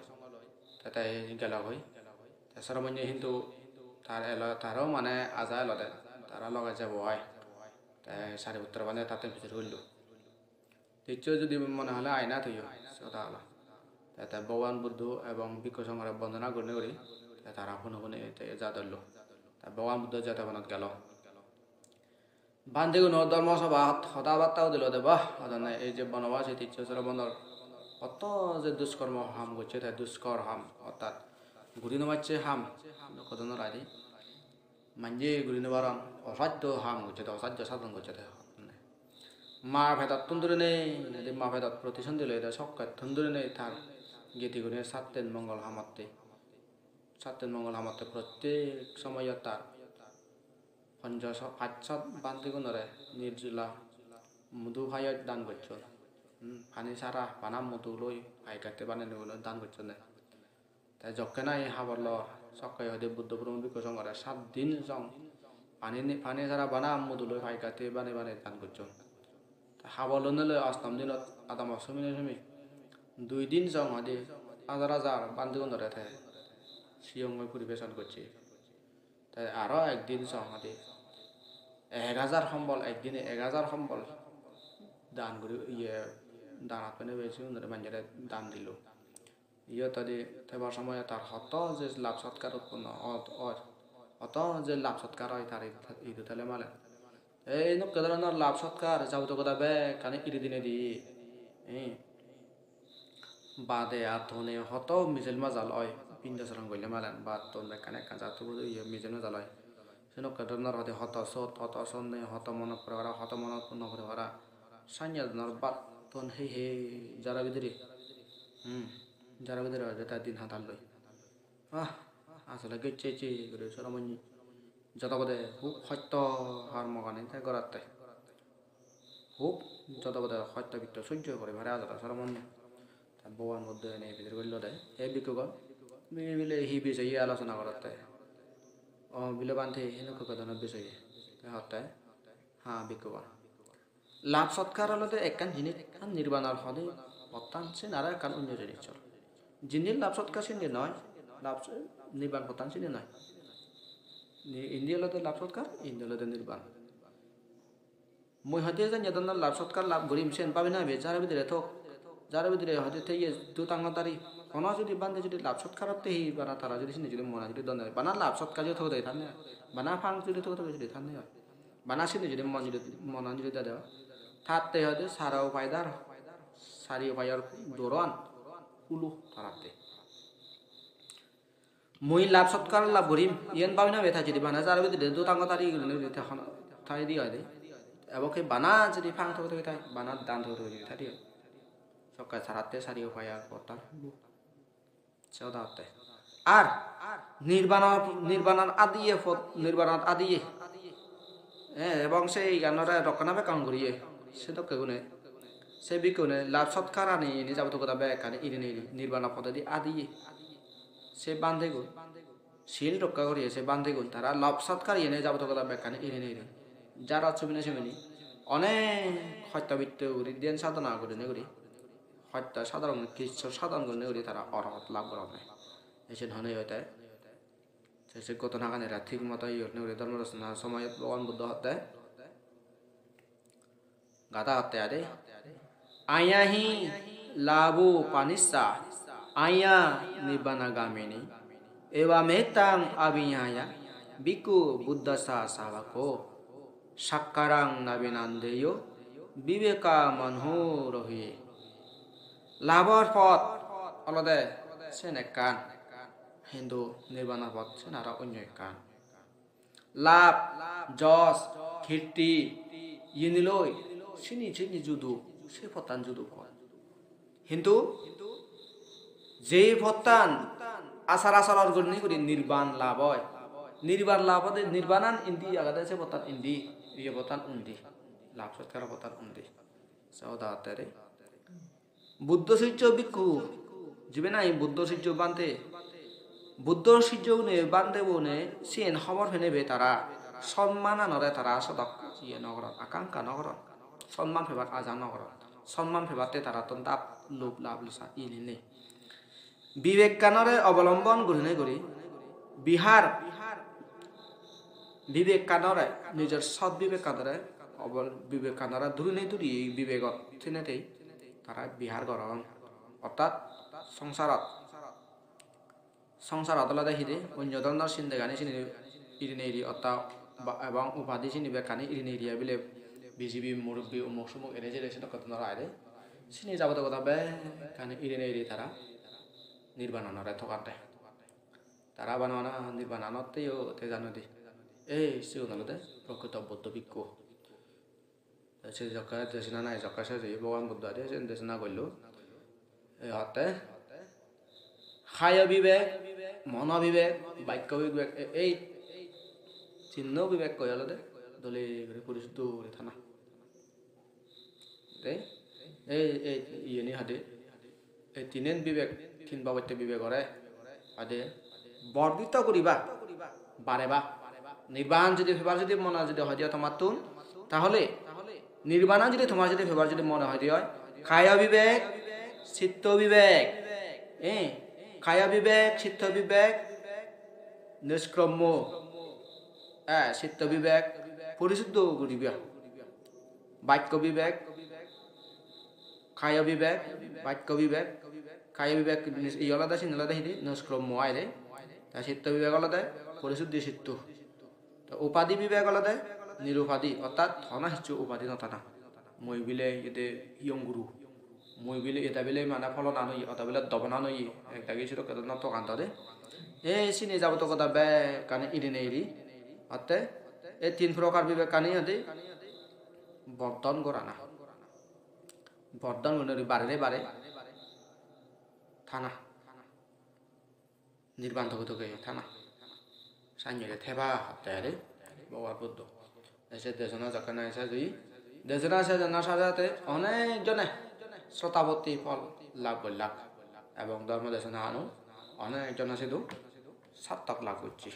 তাই গেল হই। তাই সরমঞ্জ হিন্দু তার তারও মানে আজা এলো দে তারা লগে যাব হয় তাই সারি উত্তর মানে তাতে ভিতরে হইল দ্বিতীয় যদি মনে হলে আয়না থইও চোদা হলো। তাই ভগবান বুদ্ধ এবং বিজ্ঞ সঙ্গরে বন্দনা করে করি তারা শুনে শুনে যা ধরলো তাই ভগবান বুদ্ধ যাতে মনত গেল। বান্ধিগুণ ধর্মসভা সদাবার্তাও দিল দে বাহ। আদানে এই যে বনবাস এই তীর্থচর বন্দর অত যে দুষ্কর্ম হাম করছে তাই দুষ্কর হাম অর্থাৎ আদি মাঞ্জে গুড়ি নবারণ অসাধ্য হাম করছে তো অসাধ্য সাধন করছে তাই মা ভেদাত তন্দুরি নেই যদি মা ভেদাত প্রতিসন্ধি লই দেয় সকাল তন্দুরি নেই তার গীতি গুণে সাতেন মঙ্গল হামাতে সাতেন মঙ্গল হামাতে প্রত্যেক সময় তার পঞ্চাশ পাঁচশত বান্তিগুণরে নির্জলা মধু ভাইয়ত দান করছ পানি সারা পানা মধু লই ভাই কাটতে বানাই নিগুলো দান করছ না তাই যকে নাই হাবর ল সকাই হদে বুদ্ধ ব্রহ্ম বিকো সঙ্গরে সাত দিন সং পানি পানি সারা বানা মধু লই ভাই কাটতে বানে বানে দান করছ হাবর ললে অষ্টম দিনত আদাম অষ্টমী সমী দুই দিন সং হদে হাজার হাজার বান্তিগুণরে থাকে। শিয়ঙ্গই পরিবেশন করছে। তাই আরও একদিন সং হদে। এক হাজার সম্বল, একদিনে এক হাজার সম্বল দান কৰি ইয়ে দান আপনি বেশি মানুষের দান দিল। ইহঁতৰে থবাৰ সময়ত তাৰ হত যে লাভ সৎকাৰ উৎপন্ন হত যে লাভ সৎকাৰ হয় তাৰ ঈদ উঠালে মালে এই এনেকুৱা ধৰণৰ লাভ সৎকাৰ যাওঁতে কথা বে কাৰণে ইৰি দিনে দি বাদে হত মিজেল মা জাল হয় পিণ্ড চৰণ কৰিলে মালে বা তোন তন কাণে মিজেল মা জাল হয় সেনেকুৱা ধৰণৰ সৈতে হত সত হত চন হত মনত পৰে কৰা হত মনত পূৰ্ণ কৰি কৰা চাইনীয়া ধৰণৰ বাট তন সেই সেই যাৰা বিদৰি যারা বিদের যেটা দিন হাতাল লই আহ, আসলে গেছে চে করে সরমনি যত বদে খুব সত্য হার মগানে তাই গড়াতে। খুব যত বদে সত্য বিত্ত সহ্য করে ভারে আজাটা সরমনি তার বউয়ার মধ্যে এনে ভিতরে করল দেয় এই বিক্ষ বিলে হি বিষয়ে আলোচনা করাতে। বিলে বান্ধে সেনেকুৱা কথানৰ বিষয়ে সত্তাই হা বিকুবা লাভ সৎকাৰ হলতে একান জিনিস নির্বাণৰ সদে। পত্তান চিন আর একান অন্য জিনিস চল জিনিল লাভ সৎকা চিনি নয় লাভ নির্বাণ হতান চিনি নয় ইন্দিয়ালতে লাভ সৎকার ইন্দিয়ালতে নির্বাণ মই হাতে যে নেদনাল লাভ সৎকার লাভ গরিম সেন পাবি না যার ভিতরে থক যার ভিতরে হাতে থে দু তাঙ্গতারি কোন যদি বান্ধে যদি লাভ সৎকারতে হি বানা তারা যদি সিনে যদি মনা যদি দন্দে বানা লাভ সৎকার যদি থাকে থানে বানা ফাং যদি থাকে যদি থানে বানা সিনে যদি মন যদি মনা যদি দাদা থাকতে হয়তো সারা উপায় দার সারি উপায়ের দৌড়ান কুলো পাৰাতে। মই লাভ সৎকাৰ লাভ কৰিম ইয়ান পাবি না বেথা যদি বানা আৰু যদি দু টাঙ তাৰি গ'লে এখন ঠাই দি হয় দেই। এবকে বানা যদি ফাং থৈ থৈ থাকে বানাত দান থৈ থৈ থাকে। দিয়ে সকাল সারাতে সারি উপায় আর কথা চাওতে আর নির্বাণ নির্বাণ আদিয়ে নির্বাণ আদিয়ে। হ্যাঁ এবং সেই গানরা রক্ষণাবেক্ষণ করিয়ে সে তো কেউ নেই বিকুনে লাভ সৎকার আনি এনে যাব তো কথা বেকানে ইনে নেই নির্বাণ পদ্ধতি আদিয়ে সে বান্ধে গুণ শিল রক্ষা করিয়ে সে বান্ধে গুণ তারা লাভ সৎকার এনে যাব তো কথা বেকানে ইনে নেই যারা ছবিনে ছবিনি অনেক হত্যাবৃত্ত করি দেন সাধনা করে নে করি হত্যা সাধারণ কিছু সাধারণ করে নেউরি তারা অরহত লাভ করবে এসে ধনে হইতে সে কত নাগানেরা ঠিক মতো ইয়ে নেউরি ধর্ম রচনা সময় ভগবান বুদ্ধ হতে গাদা হতে আরে আয়াহি লাভো পানিসা, আয়া নিবানা গামিনী এবা মেতাং আবিয়ায়া বিকু বুদ্ধসা সাবাকো। সাক্কারাং নাবিনান্দেয় বিবেকা মনহোরহিয়ে লাভৰ পথ, অলদে চেন একান হিন্দু নিৰ্বাণৰ পথ চেন আৰু অন্য একান লাভ, যশ কীৰ্তি ইনিলৈ চিনি চিনি যুদু। সে ফতান যুদু কয় কিন্তু যে ফতান আচার আচাৰৰ গুণি কৰি নিৰ্বাণ লাভ হয়। নিৰ্বাণ লাভ হতে নিৰ্বাণান ইন্দি আগাতে সে ফতান ইন্দি ইয়ে ফতান উন্দি লাভ সৎকার ফতান উন্দি চৌদাতে বুদ্ধ সূর্য ভিক্ষু যাবে নাই বুদ্ধ সূর্য বান্ধে বুদ্ধ সূর্য নে বান্ধে বনে সিয়েন খবর ফেনেবে তারা। সম্মান আনরে তারা সদক ইয়ে নগরত, আকাঙ্ক্ষা নগরত। সম্মান ফেবার আজান নগর সম্মান ফেবাতে তারা তো তাপ লোভ লাভ লিসা ইনি নেই বিবেকানরে অবলম্বন করি করি বিহার বিবেকানরে নিজের সৎ বিবেকানরে অবল বিবেকানরা দূরে নেই দূরি এই বিবেকত থিনেতেই তারা বিহার গরম অর্থাৎ সংসারত সংসার আদালতে হিদে অন্য ধরনের সিন্দেগানি চিনি ইরিনে ইরি অর্থাৎ এবং উপাধি চিনি বেকানি ইরিনে ইরিয়া বিলে বিজিবি মুরব্বী অমুক সমুক এনে যে রেছে কত নরা আরে চিনি যাবত কথা বে কানে ইরিনে ইরি তারা নির্বাণনরে থকাতে তারা বানানা নির্বাণনতেও তে জানো দি এই সিগুনালতে প্রকৃত বৌদ্ধ ভিক্ষু সে জকা দেশনা নাই জকা সে ভগবান বুদ্ধ আরে সে দেশনা করল ইহঁতে খায় বিবেক মন বিবেক বাক্য বিবেক এই চিহ্ন বিবেক কয় দে দলে করে পরিশুদ্ধ থানা এই এই ইয়েনি হাতে এই তিনেন বিবেক, তিন বাবত্য বিবেক করে আদে বর্ধিত করিবা বারেবা নির্বাণ যদি ফেবার যদি মনে যদি হয় দিয়া তোমার তুন, তাহলে নির্বাণ যদি তোমার যদি ফেবার যদি মনে হয় দিয়া খায়া বিবেক, চিত্ত বিবেক। এ, খায়া বিবেক, চিত্ত বিবেক নিষ্ক্রম্য হ্যাঁ চিত্ত বিবেক পরিশুদ্ধ করিবা বাক্য বিবেক খায় বিবেক বাক্য বিবেক খায় বিবেক ই আলাদা সিন আলাদা হিদি নিষ্ক্রম্য আইরে তা চিত্ত বিবেক আলাদা পরিশুদ্ধি চিত্ত তো উপাধি বিবেক আলাদা নিরুপাধি অর্থাৎ ধনা হিচ্ছু উপাধি নথানা মই বিলে এতে ইয়ং গুরু মই বিলে এটা বিলে মানে ফল নানই অটা বিলে দব নানই একটা গেছিল কত না তো কান্ত দে এই চিনি যাব তো কথা বে কানে ইরি নে ইরি অতে এই তিন প্রকার বিবেক কানি আদি বর্তন করা না বর্ধন মনে বারে বারে থানা। থেকে থানা। সাঞ্জেরে থেবা হাতে বাবা বুদ্ধ এসে দেশনা যখন এসে দুই দেশনা এসে জানা সাজাতে অনেকজনে শ্রোতাবতী ফল লাভ করলাম এবং ধর্ম দেশনা আনু অনেকজন আছে সার্থক লাভ করছি।